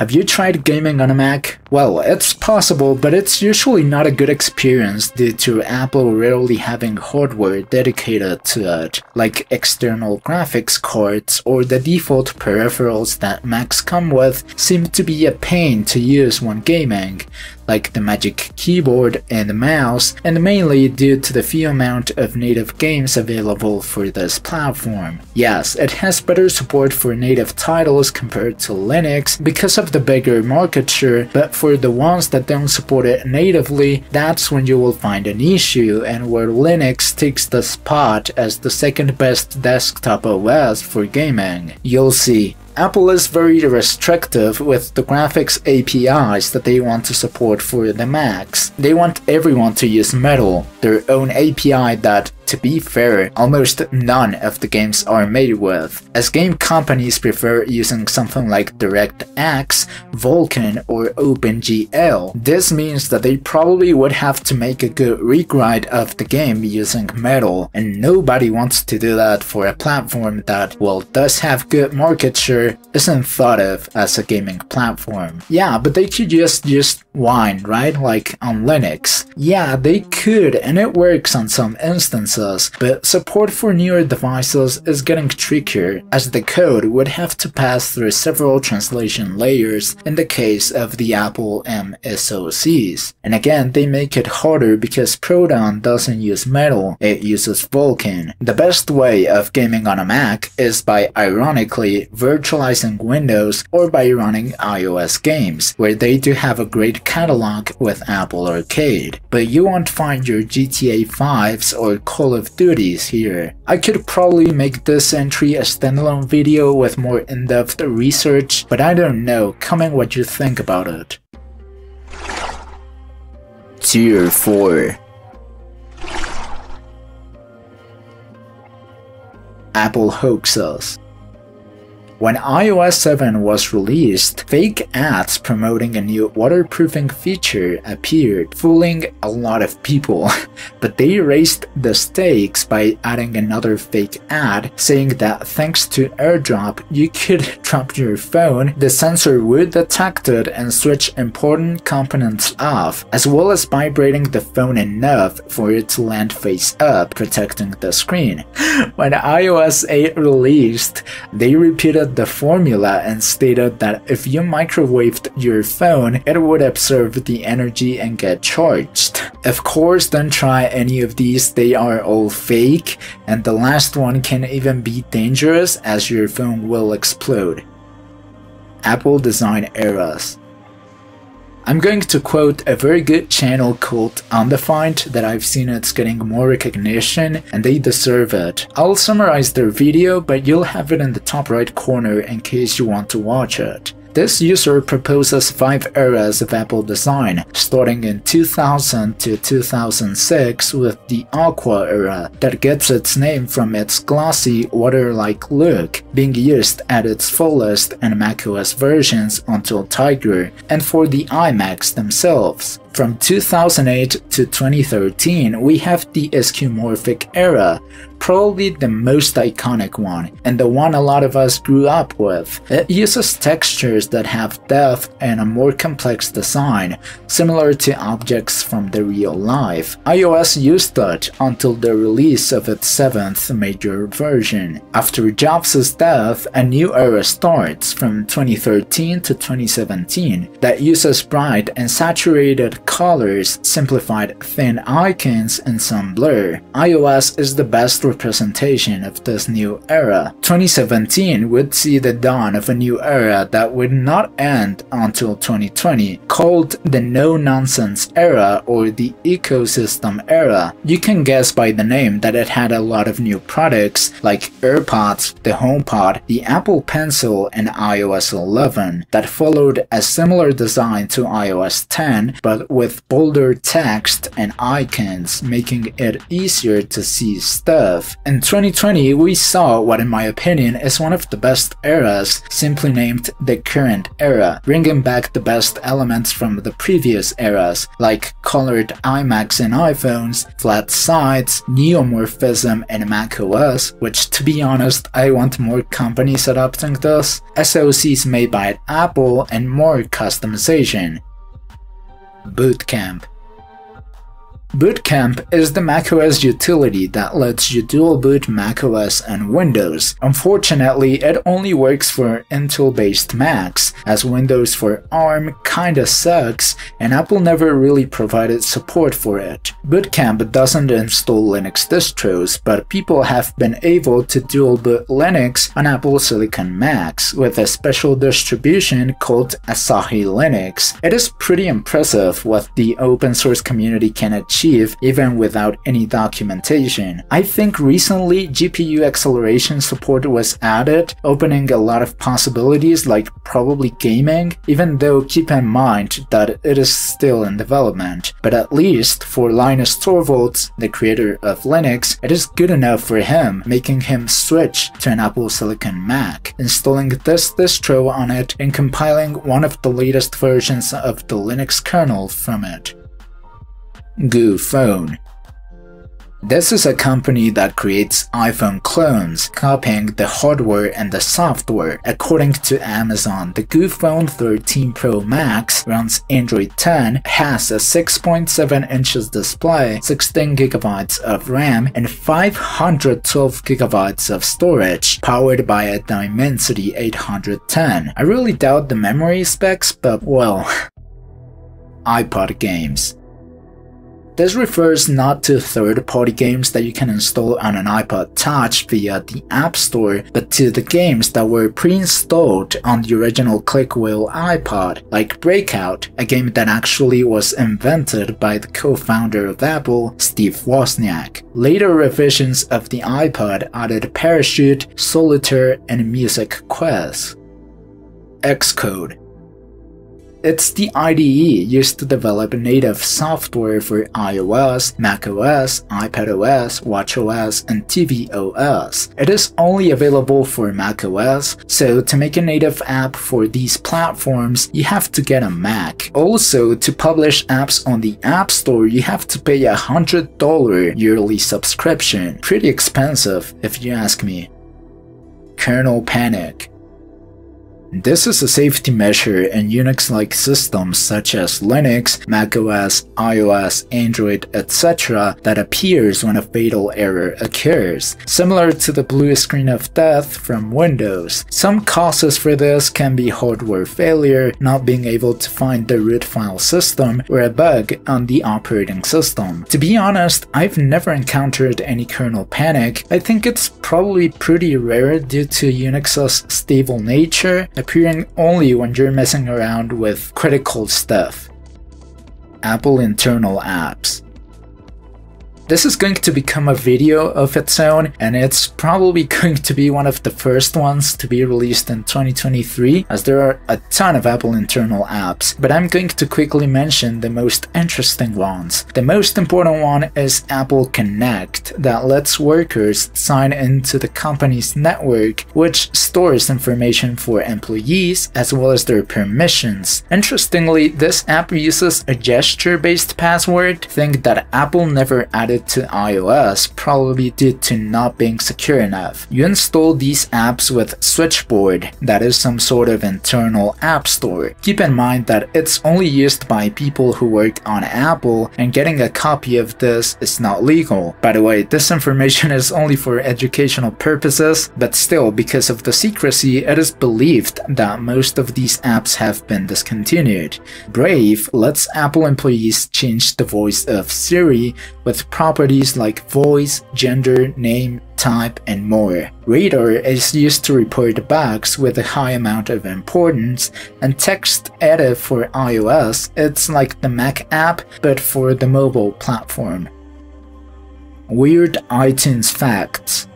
[SPEAKER 1] have you tried gaming on a Mac? Well, it's possible, but it's usually not a good experience due to Apple rarely having hardware dedicated to it, like external graphics cards or the default peripherals that Macs come with seem to be a pain to use when gaming, like the Magic Keyboard and mouse, and mainly due to the few amount of native games available for this platform. Yes, it has better support for native titles compared to Linux because of the bigger market share, but for the ones that don't support it natively, that's when you will find an issue and where Linux takes the spot as the second best desktop OS for gaming. You'll see. Apple is very restrictive with the graphics APIs that they want to support for the Macs. They want everyone to use Metal, their own API that to be fair, almost none of the games are made with, as game companies prefer using something like DirectX, Vulkan, or OpenGL. This means that they probably would have to make a good rewrite of the game using Metal, and nobody wants to do that for a platform that, while does have good market share, isn't thought of as a gaming platform. Yeah, but they could just use Wine, right? Like on Linux. Yeah, they could, and it works on some instances but support for newer devices is getting trickier as the code would have to pass through several translation layers in the case of the Apple M SoCs. And again, they make it harder because Proton doesn't use metal, it uses Vulkan. The best way of gaming on a Mac is by ironically virtualizing Windows or by running iOS games, where they do have a great catalog with Apple Arcade. But you won't find your GTA 5s or Call of Duties here. I could probably make this entry a standalone video with more in-depth research, but I don't know, comment what you think about it. Tier 4 Apple hoaxes when iOS 7 was released, fake ads promoting a new waterproofing feature appeared, fooling a lot of people. but they raised the stakes by adding another fake ad saying that thanks to AirDrop, you could drop your phone, the sensor would detect it and switch important components off, as well as vibrating the phone enough for it to land face up, protecting the screen. when iOS 8 released, they repeated the formula and stated that if you microwaved your phone, it would absorb the energy and get charged. Of course, don't try any of these, they are all fake, and the last one can even be dangerous as your phone will explode. Apple design eras. I'm going to quote a very good channel called Undefined that I've seen it's getting more recognition and they deserve it. I'll summarize their video but you'll have it in the top right corner in case you want to watch it. This user proposes five eras of Apple design, starting in 2000 to 2006 with the Aqua era that gets its name from its glossy, water-like look, being used at its fullest in macOS versions until Tiger, and for the iMacs themselves. From 2008 to 2013, we have the skeuomorphic era, probably the most iconic one, and the one a lot of us grew up with. It uses textures that have depth and a more complex design, similar to objects from the real life. iOS used that until the release of its seventh major version. After Jobs' death, a new era starts from 2013 to 2017 that uses bright and saturated colors, simplified thin icons, and some blur. iOS is the best representation of this new era. 2017 would see the dawn of a new era that would not end until 2020, called the no-nonsense era or the ecosystem era. You can guess by the name that it had a lot of new products like AirPods, the HomePod, the Apple Pencil, and iOS 11 that followed a similar design to iOS 10 but with bolder text and icons, making it easier to see stuff. In 2020, we saw what in my opinion is one of the best eras, simply named the current era, bringing back the best elements from the previous eras, like colored iMacs and iPhones, flat sides, neomorphism and macOS, which to be honest, I want more companies adopting this, SoCs made by Apple, and more customization. Bootcamp Bootcamp is the macOS utility that lets you dual boot macOS and Windows. Unfortunately, it only works for Intel-based Macs, as Windows for ARM kinda sucks, and Apple never really provided support for it. Bootcamp doesn't install Linux distros, but people have been able to dual boot Linux on Apple Silicon Macs with a special distribution called Asahi Linux. It is pretty impressive what the open source community can achieve achieve even without any documentation. I think recently GPU acceleration support was added, opening a lot of possibilities like probably gaming, even though keep in mind that it is still in development. But at least for Linus Torvalds, the creator of Linux, it is good enough for him, making him switch to an Apple Silicon Mac, installing this distro on it and compiling one of the latest versions of the Linux kernel from it. Goophone. This is a company that creates iPhone clones, copying the hardware and the software. According to Amazon, the Goophone 13 Pro Max runs Android 10, has a 6.7 inches display, 16GB of RAM, and 512GB of storage, powered by a Dimensity 810. I really doubt the memory specs, but well, iPod games. This refers not to third-party games that you can install on an iPod Touch via the App Store, but to the games that were pre-installed on the original ClickWheel iPod, like Breakout, a game that actually was invented by the co-founder of Apple, Steve Wozniak. Later revisions of the iPod added Parachute, Solitaire, and Music Quiz. Xcode it's the IDE used to develop native software for iOS, macOS, iPadOS, watchOS, and tvOS. It is only available for macOS, so to make a native app for these platforms, you have to get a Mac. Also, to publish apps on the App Store, you have to pay a $100 yearly subscription. Pretty expensive, if you ask me. Kernel Panic this is a safety measure in Unix-like systems such as Linux, macOS, iOS, Android, etc. that appears when a fatal error occurs, similar to the blue screen of death from Windows. Some causes for this can be hardware failure, not being able to find the root file system, or a bug on the operating system. To be honest, I've never encountered any kernel panic. I think it's probably pretty rare due to Unix's stable nature appearing only when you're messing around with critical stuff. Apple internal apps. This is going to become a video of its own, and it's probably going to be one of the first ones to be released in 2023, as there are a ton of Apple internal apps, but I'm going to quickly mention the most interesting ones. The most important one is Apple Connect, that lets workers sign into the company's network, which stores information for employees as well as their permissions. Interestingly, this app uses a gesture-based password, thing that Apple never added to iOS, probably due to not being secure enough. You install these apps with Switchboard, that is some sort of internal app store. Keep in mind that it's only used by people who work on Apple, and getting a copy of this is not legal. By the way, this information is only for educational purposes, but still, because of the secrecy, it is believed that most of these apps have been discontinued. Brave lets Apple employees change the voice of Siri with properties like voice, gender, name, type, and more. Radar is used to report bugs with a high amount of importance, and Text Edit for iOS, it's like the Mac app, but for the mobile platform. Weird iTunes Facts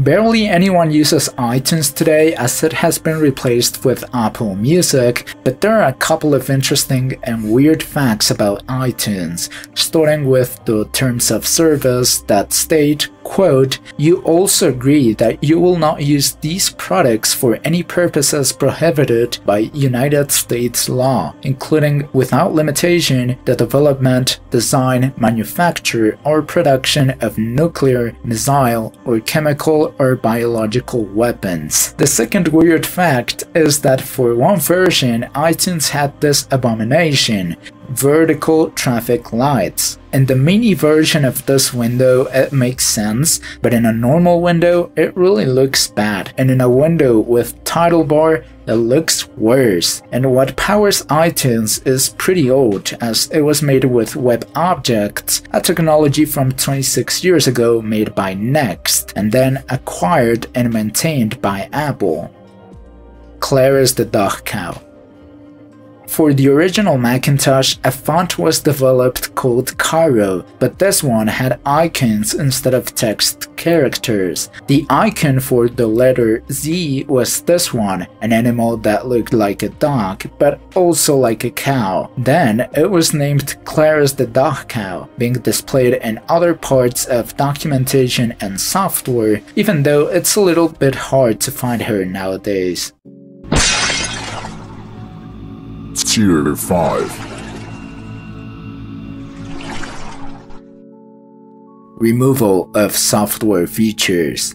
[SPEAKER 1] Barely anyone uses iTunes today as it has been replaced with Apple Music, but there are a couple of interesting and weird facts about iTunes, starting with the terms of service that state Quote, you also agree that you will not use these products for any purposes prohibited by United States law, including without limitation the development, design, manufacture, or production of nuclear, missile, or chemical or biological weapons. The second weird fact is that for one version, iTunes had this abomination, vertical traffic lights. In the mini version of this window it makes sense, but in a normal window it really looks bad, and in a window with title bar it looks worse. And what powers iTunes is pretty old as it was made with WebObjects, a technology from 26 years ago made by NeXT, and then acquired and maintained by Apple. Clarus the Dog Cow for the original Macintosh, a font was developed called Cairo, but this one had icons instead of text characters. The icon for the letter Z was this one, an animal that looked like a dog, but also like a cow. Then it was named Clarus the Dog Cow, being displayed in other parts of documentation and software, even though it's a little bit hard to find her nowadays.
[SPEAKER 2] Tier 5
[SPEAKER 1] Removal of software features.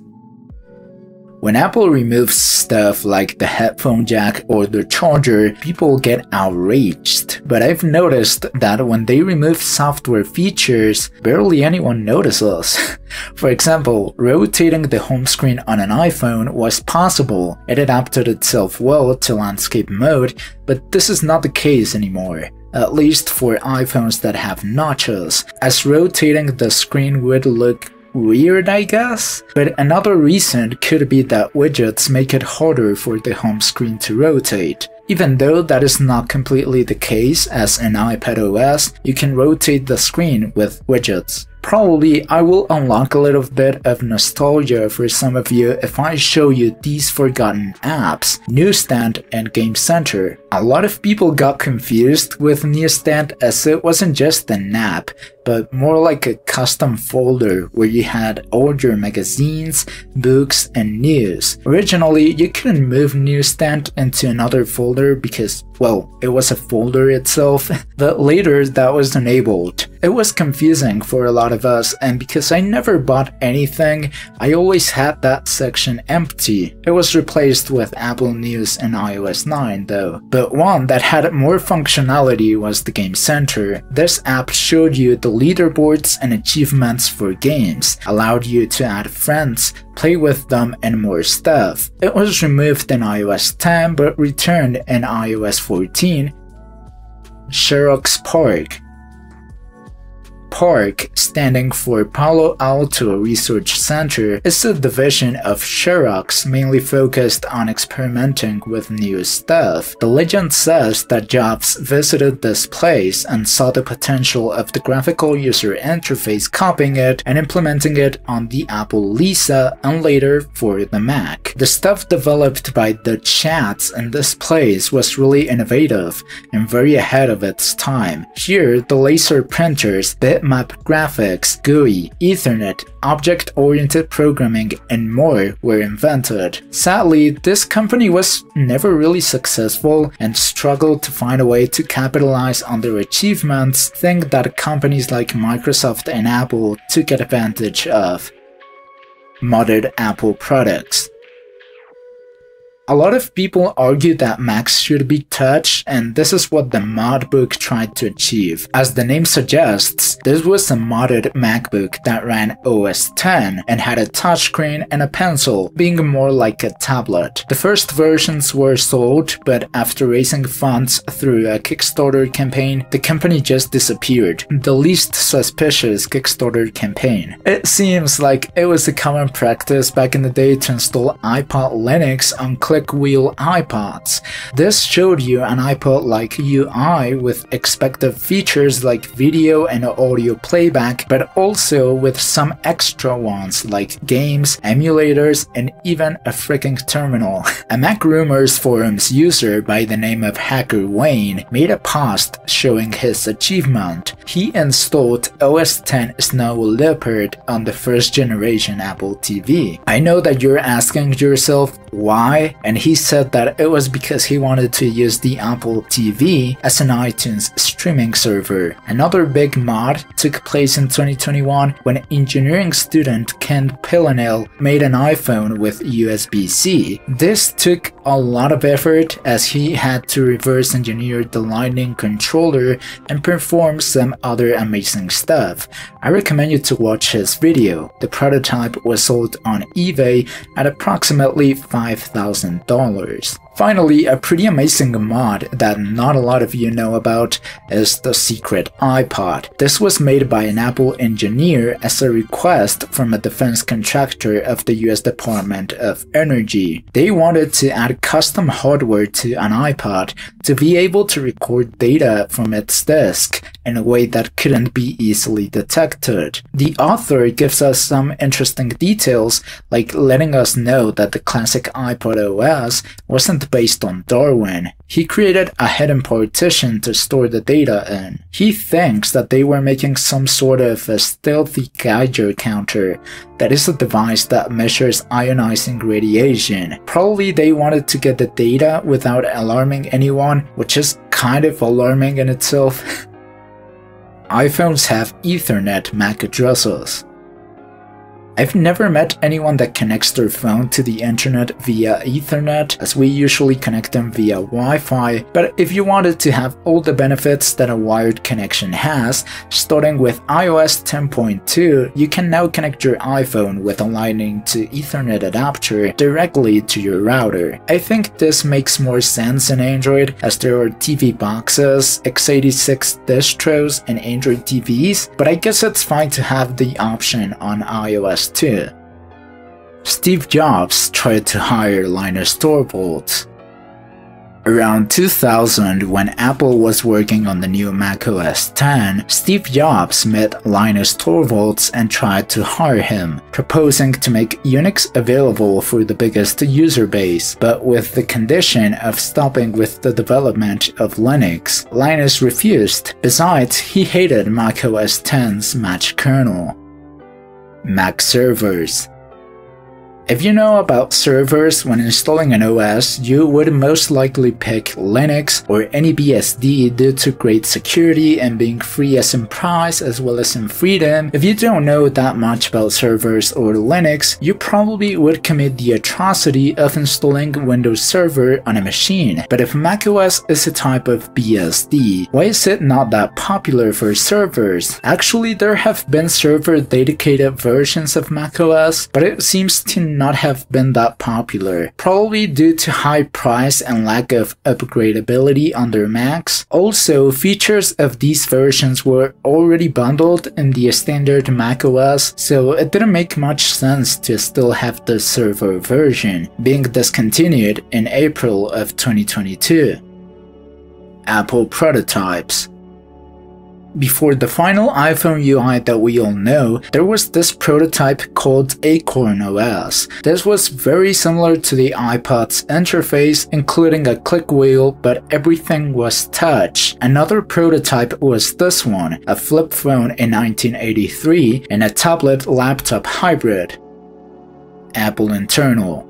[SPEAKER 1] When Apple removes stuff like the headphone jack or the charger, people get outraged. But I've noticed that when they remove software features, barely anyone notices. For example, rotating the home screen on an iPhone was possible. It adapted itself well to landscape mode, but this is not the case anymore at least for iPhones that have notches, as rotating the screen would look weird, I guess. But another reason could be that widgets make it harder for the home screen to rotate. Even though that is not completely the case, as in iPad OS, you can rotate the screen with widgets. Probably I will unlock a little bit of nostalgia for some of you if I show you these forgotten apps, Newsstand and Game Center. A lot of people got confused with Newsstand as it wasn't just an app, but more like a custom folder where you had all your magazines, books, and news. Originally, you couldn't move Newsstand into another folder because, well, it was a folder itself, but later that was enabled. It was confusing for a lot of us, and because I never bought anything, I always had that section empty. It was replaced with Apple News in iOS 9 though. But one that had more functionality was the Game Center. This app showed you the leaderboards and achievements for games, allowed you to add friends, play with them, and more stuff. It was removed in iOS 10 but returned in iOS 14. Xerox PARC PARC, standing for Palo Alto Research Center, is a division of Xerox mainly focused on experimenting with new stuff. The legend says that Jobs visited this place and saw the potential of the graphical user interface copying it and implementing it on the Apple Lisa and later for the Mac. The stuff developed by the chats in this place was really innovative and very ahead of its time. Here, the laser printers, bit bitmap graphics, GUI, Ethernet, object-oriented programming, and more were invented. Sadly, this company was never really successful and struggled to find a way to capitalize on their achievements, thing that companies like Microsoft and Apple took advantage of. Modded Apple products a lot of people argue that Macs should be touch, and this is what the Modbook tried to achieve. As the name suggests, this was a modded MacBook that ran OS 10 and had a touchscreen and a pencil, being more like a tablet. The first versions were sold, but after raising funds through a Kickstarter campaign, the company just disappeared. The least suspicious Kickstarter campaign. It seems like it was a common practice back in the day to install iPod Linux on wheel iPods. This showed you an iPod-like UI with expected features like video and audio playback, but also with some extra ones like games, emulators, and even a freaking terminal. a Mac Rumors forums user by the name of Hacker Wayne made a post showing his achievement. He installed OS X Snow Leopard on the first generation Apple TV. I know that you're asking yourself why, and he said that it was because he wanted to use the Apple TV as an iTunes streaming server. Another big mod took place in 2021 when engineering student Ken Pillonel made an iPhone with USB-C. This took a lot of effort as he had to reverse engineer the Lightning controller and perform some other amazing stuff. I recommend you to watch his video. The prototype was sold on eBay at approximately $5,000. Finally, a pretty amazing mod that not a lot of you know about is the Secret iPod. This was made by an Apple engineer as a request from a defense contractor of the US Department of Energy. They wanted to add custom hardware to an iPod to be able to record data from its disk in a way that couldn't be easily detected. The author gives us some interesting details, like letting us know that the classic iPod OS wasn't based on Darwin. He created a hidden partition to store the data in. He thinks that they were making some sort of a stealthy Geiger counter that is a device that measures ionizing radiation. Probably they wanted to get the data without alarming anyone, which is kind of alarming in itself. iPhones have Ethernet MAC addresses. I've never met anyone that connects their phone to the internet via Ethernet, as we usually connect them via Wi-Fi, but if you wanted to have all the benefits that a wired connection has, starting with iOS 10.2, you can now connect your iPhone with a Lightning to Ethernet adapter directly to your router. I think this makes more sense in Android, as there are TV boxes, x86 distros, and Android TVs, but I guess it's fine to have the option on iOS too. Steve Jobs tried to hire Linus Torvalds. Around 2000, when Apple was working on the new Mac OS X, Steve Jobs met Linus Torvalds and tried to hire him, proposing to make Unix available for the biggest user base, but with the condition of stopping with the development of Linux. Linus refused. Besides, he hated Mac OS X's Mach kernel. Mac servers. If you know about servers when installing an OS, you would most likely pick Linux or any BSD due to great security and being free as in price as well as in freedom. If you don't know that much about servers or Linux, you probably would commit the atrocity of installing Windows Server on a machine. But if macOS is a type of BSD, why is it not that popular for servers? Actually, there have been server dedicated versions of macOS, but it seems to not have been that popular, probably due to high price and lack of upgradability their Macs. Also, features of these versions were already bundled in the standard macOS, so it didn't make much sense to still have the server version, being discontinued in April of 2022. Apple prototypes before the final iPhone UI that we all know, there was this prototype called Acorn OS. This was very similar to the iPod's interface, including a click wheel, but everything was touch. Another prototype was this one, a flip phone in 1983 and a tablet laptop hybrid. Apple Internal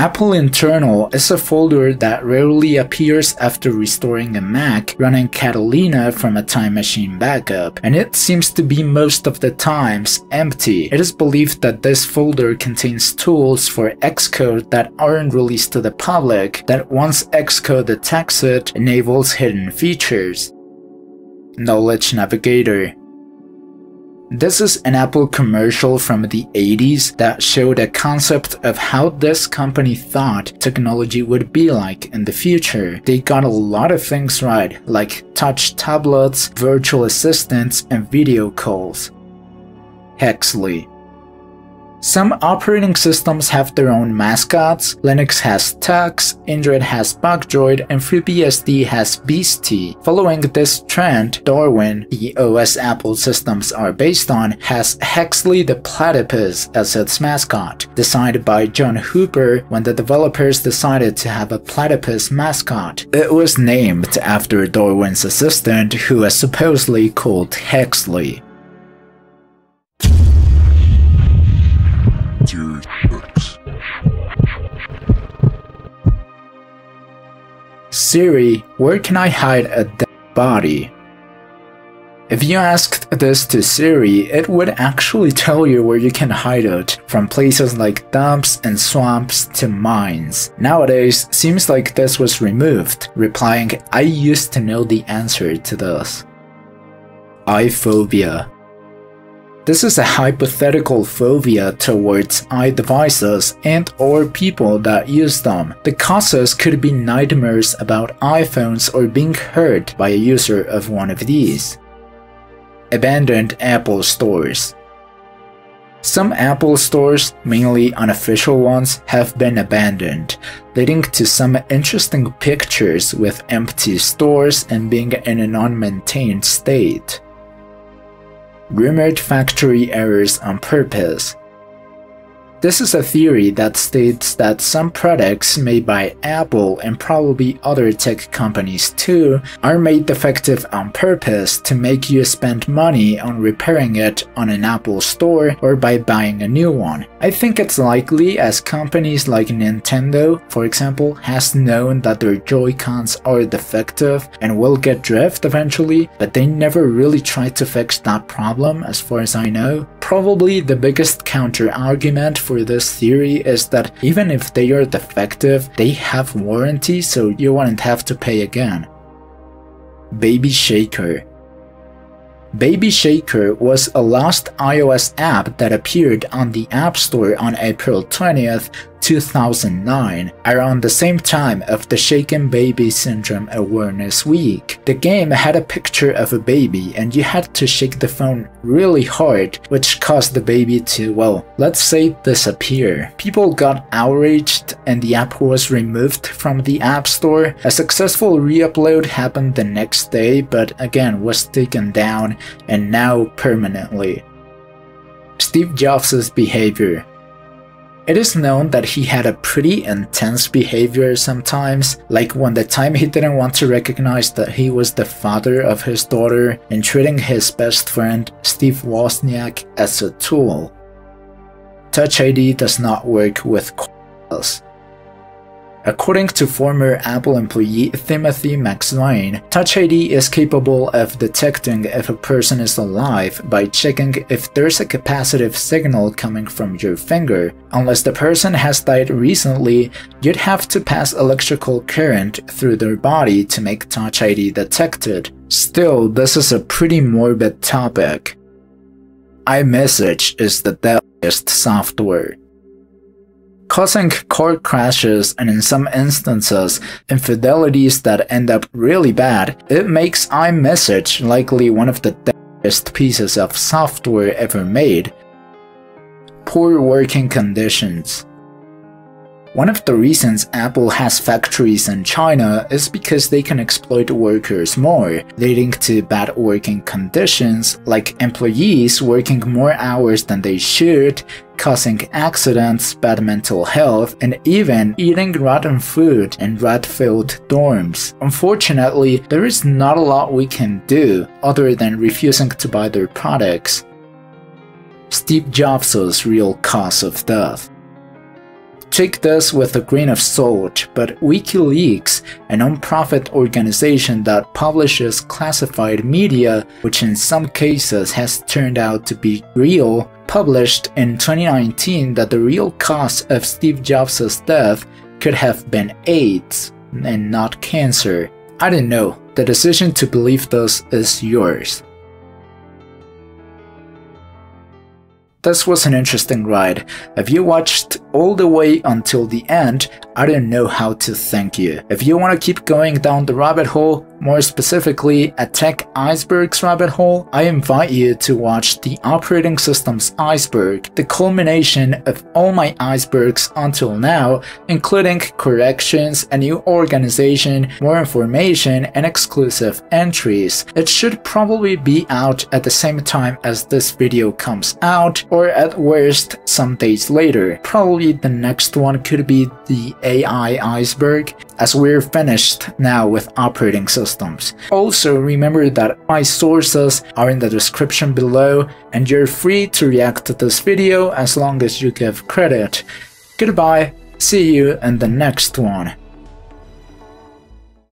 [SPEAKER 1] Apple Internal is a folder that rarely appears after restoring a Mac running Catalina from a Time Machine backup, and it seems to be most of the times empty. It is believed that this folder contains tools for Xcode that aren't released to the public, that once Xcode detects it, enables hidden features. Knowledge Navigator this is an Apple commercial from the 80s that showed a concept of how this company thought technology would be like in the future. They got a lot of things right, like touch tablets, virtual assistants, and video calls. Hexley some operating systems have their own mascots, Linux has Tux, Android has Bugdroid, and FreeBSD has Beastie. Following this trend, Darwin, the OS Apple systems are based on, has Hexley the Platypus as its mascot, designed by John Hooper when the developers decided to have a platypus mascot. It was named after Darwin's assistant who was supposedly called Hexley. Siri, where can I hide a dead body? If you asked this to Siri, it would actually tell you where you can hide it, from places like dumps and swamps to mines. Nowadays, seems like this was removed, replying, I used to know the answer to this. Eyephobia this is a hypothetical phobia towards eye devices and or people that use them. The causes could be nightmares about iPhones or being hurt by a user of one of these. Abandoned Apple stores some Apple stores, mainly unofficial ones, have been abandoned, leading to some interesting pictures with empty stores and being in an unmaintained state rumored factory errors on purpose. This is a theory that states that some products made by Apple and probably other tech companies too are made defective on purpose to make you spend money on repairing it on an Apple store or by buying a new one. I think it's likely as companies like Nintendo, for example, has known that their Joy-Cons are defective and will get drift eventually, but they never really tried to fix that problem as far as I know. Probably the biggest counter argument for this theory is that even if they are defective, they have warranty so you wouldn't have to pay again. Baby Shaker Baby Shaker was a lost iOS app that appeared on the App Store on April 20th 2009, around the same time of the Shaken Baby Syndrome Awareness Week. The game had a picture of a baby and you had to shake the phone really hard, which caused the baby to, well, let's say disappear. People got outraged and the app was removed from the App Store. A successful re-upload happened the next day, but again was taken down and now permanently. Steve Jobs' behavior it is known that he had a pretty intense behavior sometimes, like when the time he didn't want to recognize that he was the father of his daughter and treating his best friend Steve Wozniak as a tool. Touch ID does not work with calls. According to former Apple employee Timothy McSwain, Touch ID is capable of detecting if a person is alive by checking if there's a capacitive signal coming from your finger. Unless the person has died recently, you'd have to pass electrical current through their body to make Touch ID detected. Still, this is a pretty morbid topic. iMessage is the deadliest software causing car crashes and in some instances, infidelities that end up really bad, it makes iMessage likely one of the deadliest pieces of software ever made. Poor working conditions one of the reasons Apple has factories in China is because they can exploit workers more, leading to bad working conditions, like employees working more hours than they should, causing accidents, bad mental health, and even eating rotten food in rat-filled dorms. Unfortunately, there is not a lot we can do other than refusing to buy their products. Steve Jobs' real cause of death Take this with a grain of salt, but WikiLeaks, a non-profit organization that publishes classified media, which in some cases has turned out to be real, published in 2019 that the real cause of Steve Jobs' death could have been AIDS and not cancer. I don't know, the decision to believe this is yours. This was an interesting ride. If you watched all the way until the end, I don't know how to thank you. If you want to keep going down the rabbit hole, more specifically a tech icebergs rabbit hole, I invite you to watch the operating systems iceberg, the culmination of all my icebergs until now, including corrections, a new organization, more information, and exclusive entries. It should probably be out at the same time as this video comes out, or at worst some days later. Probably the next one could be the AI iceberg, as we're finished now with operating systems. Also remember that my sources are in the description below and you're free to react to this video as long as you give credit. Goodbye, see you in the next one.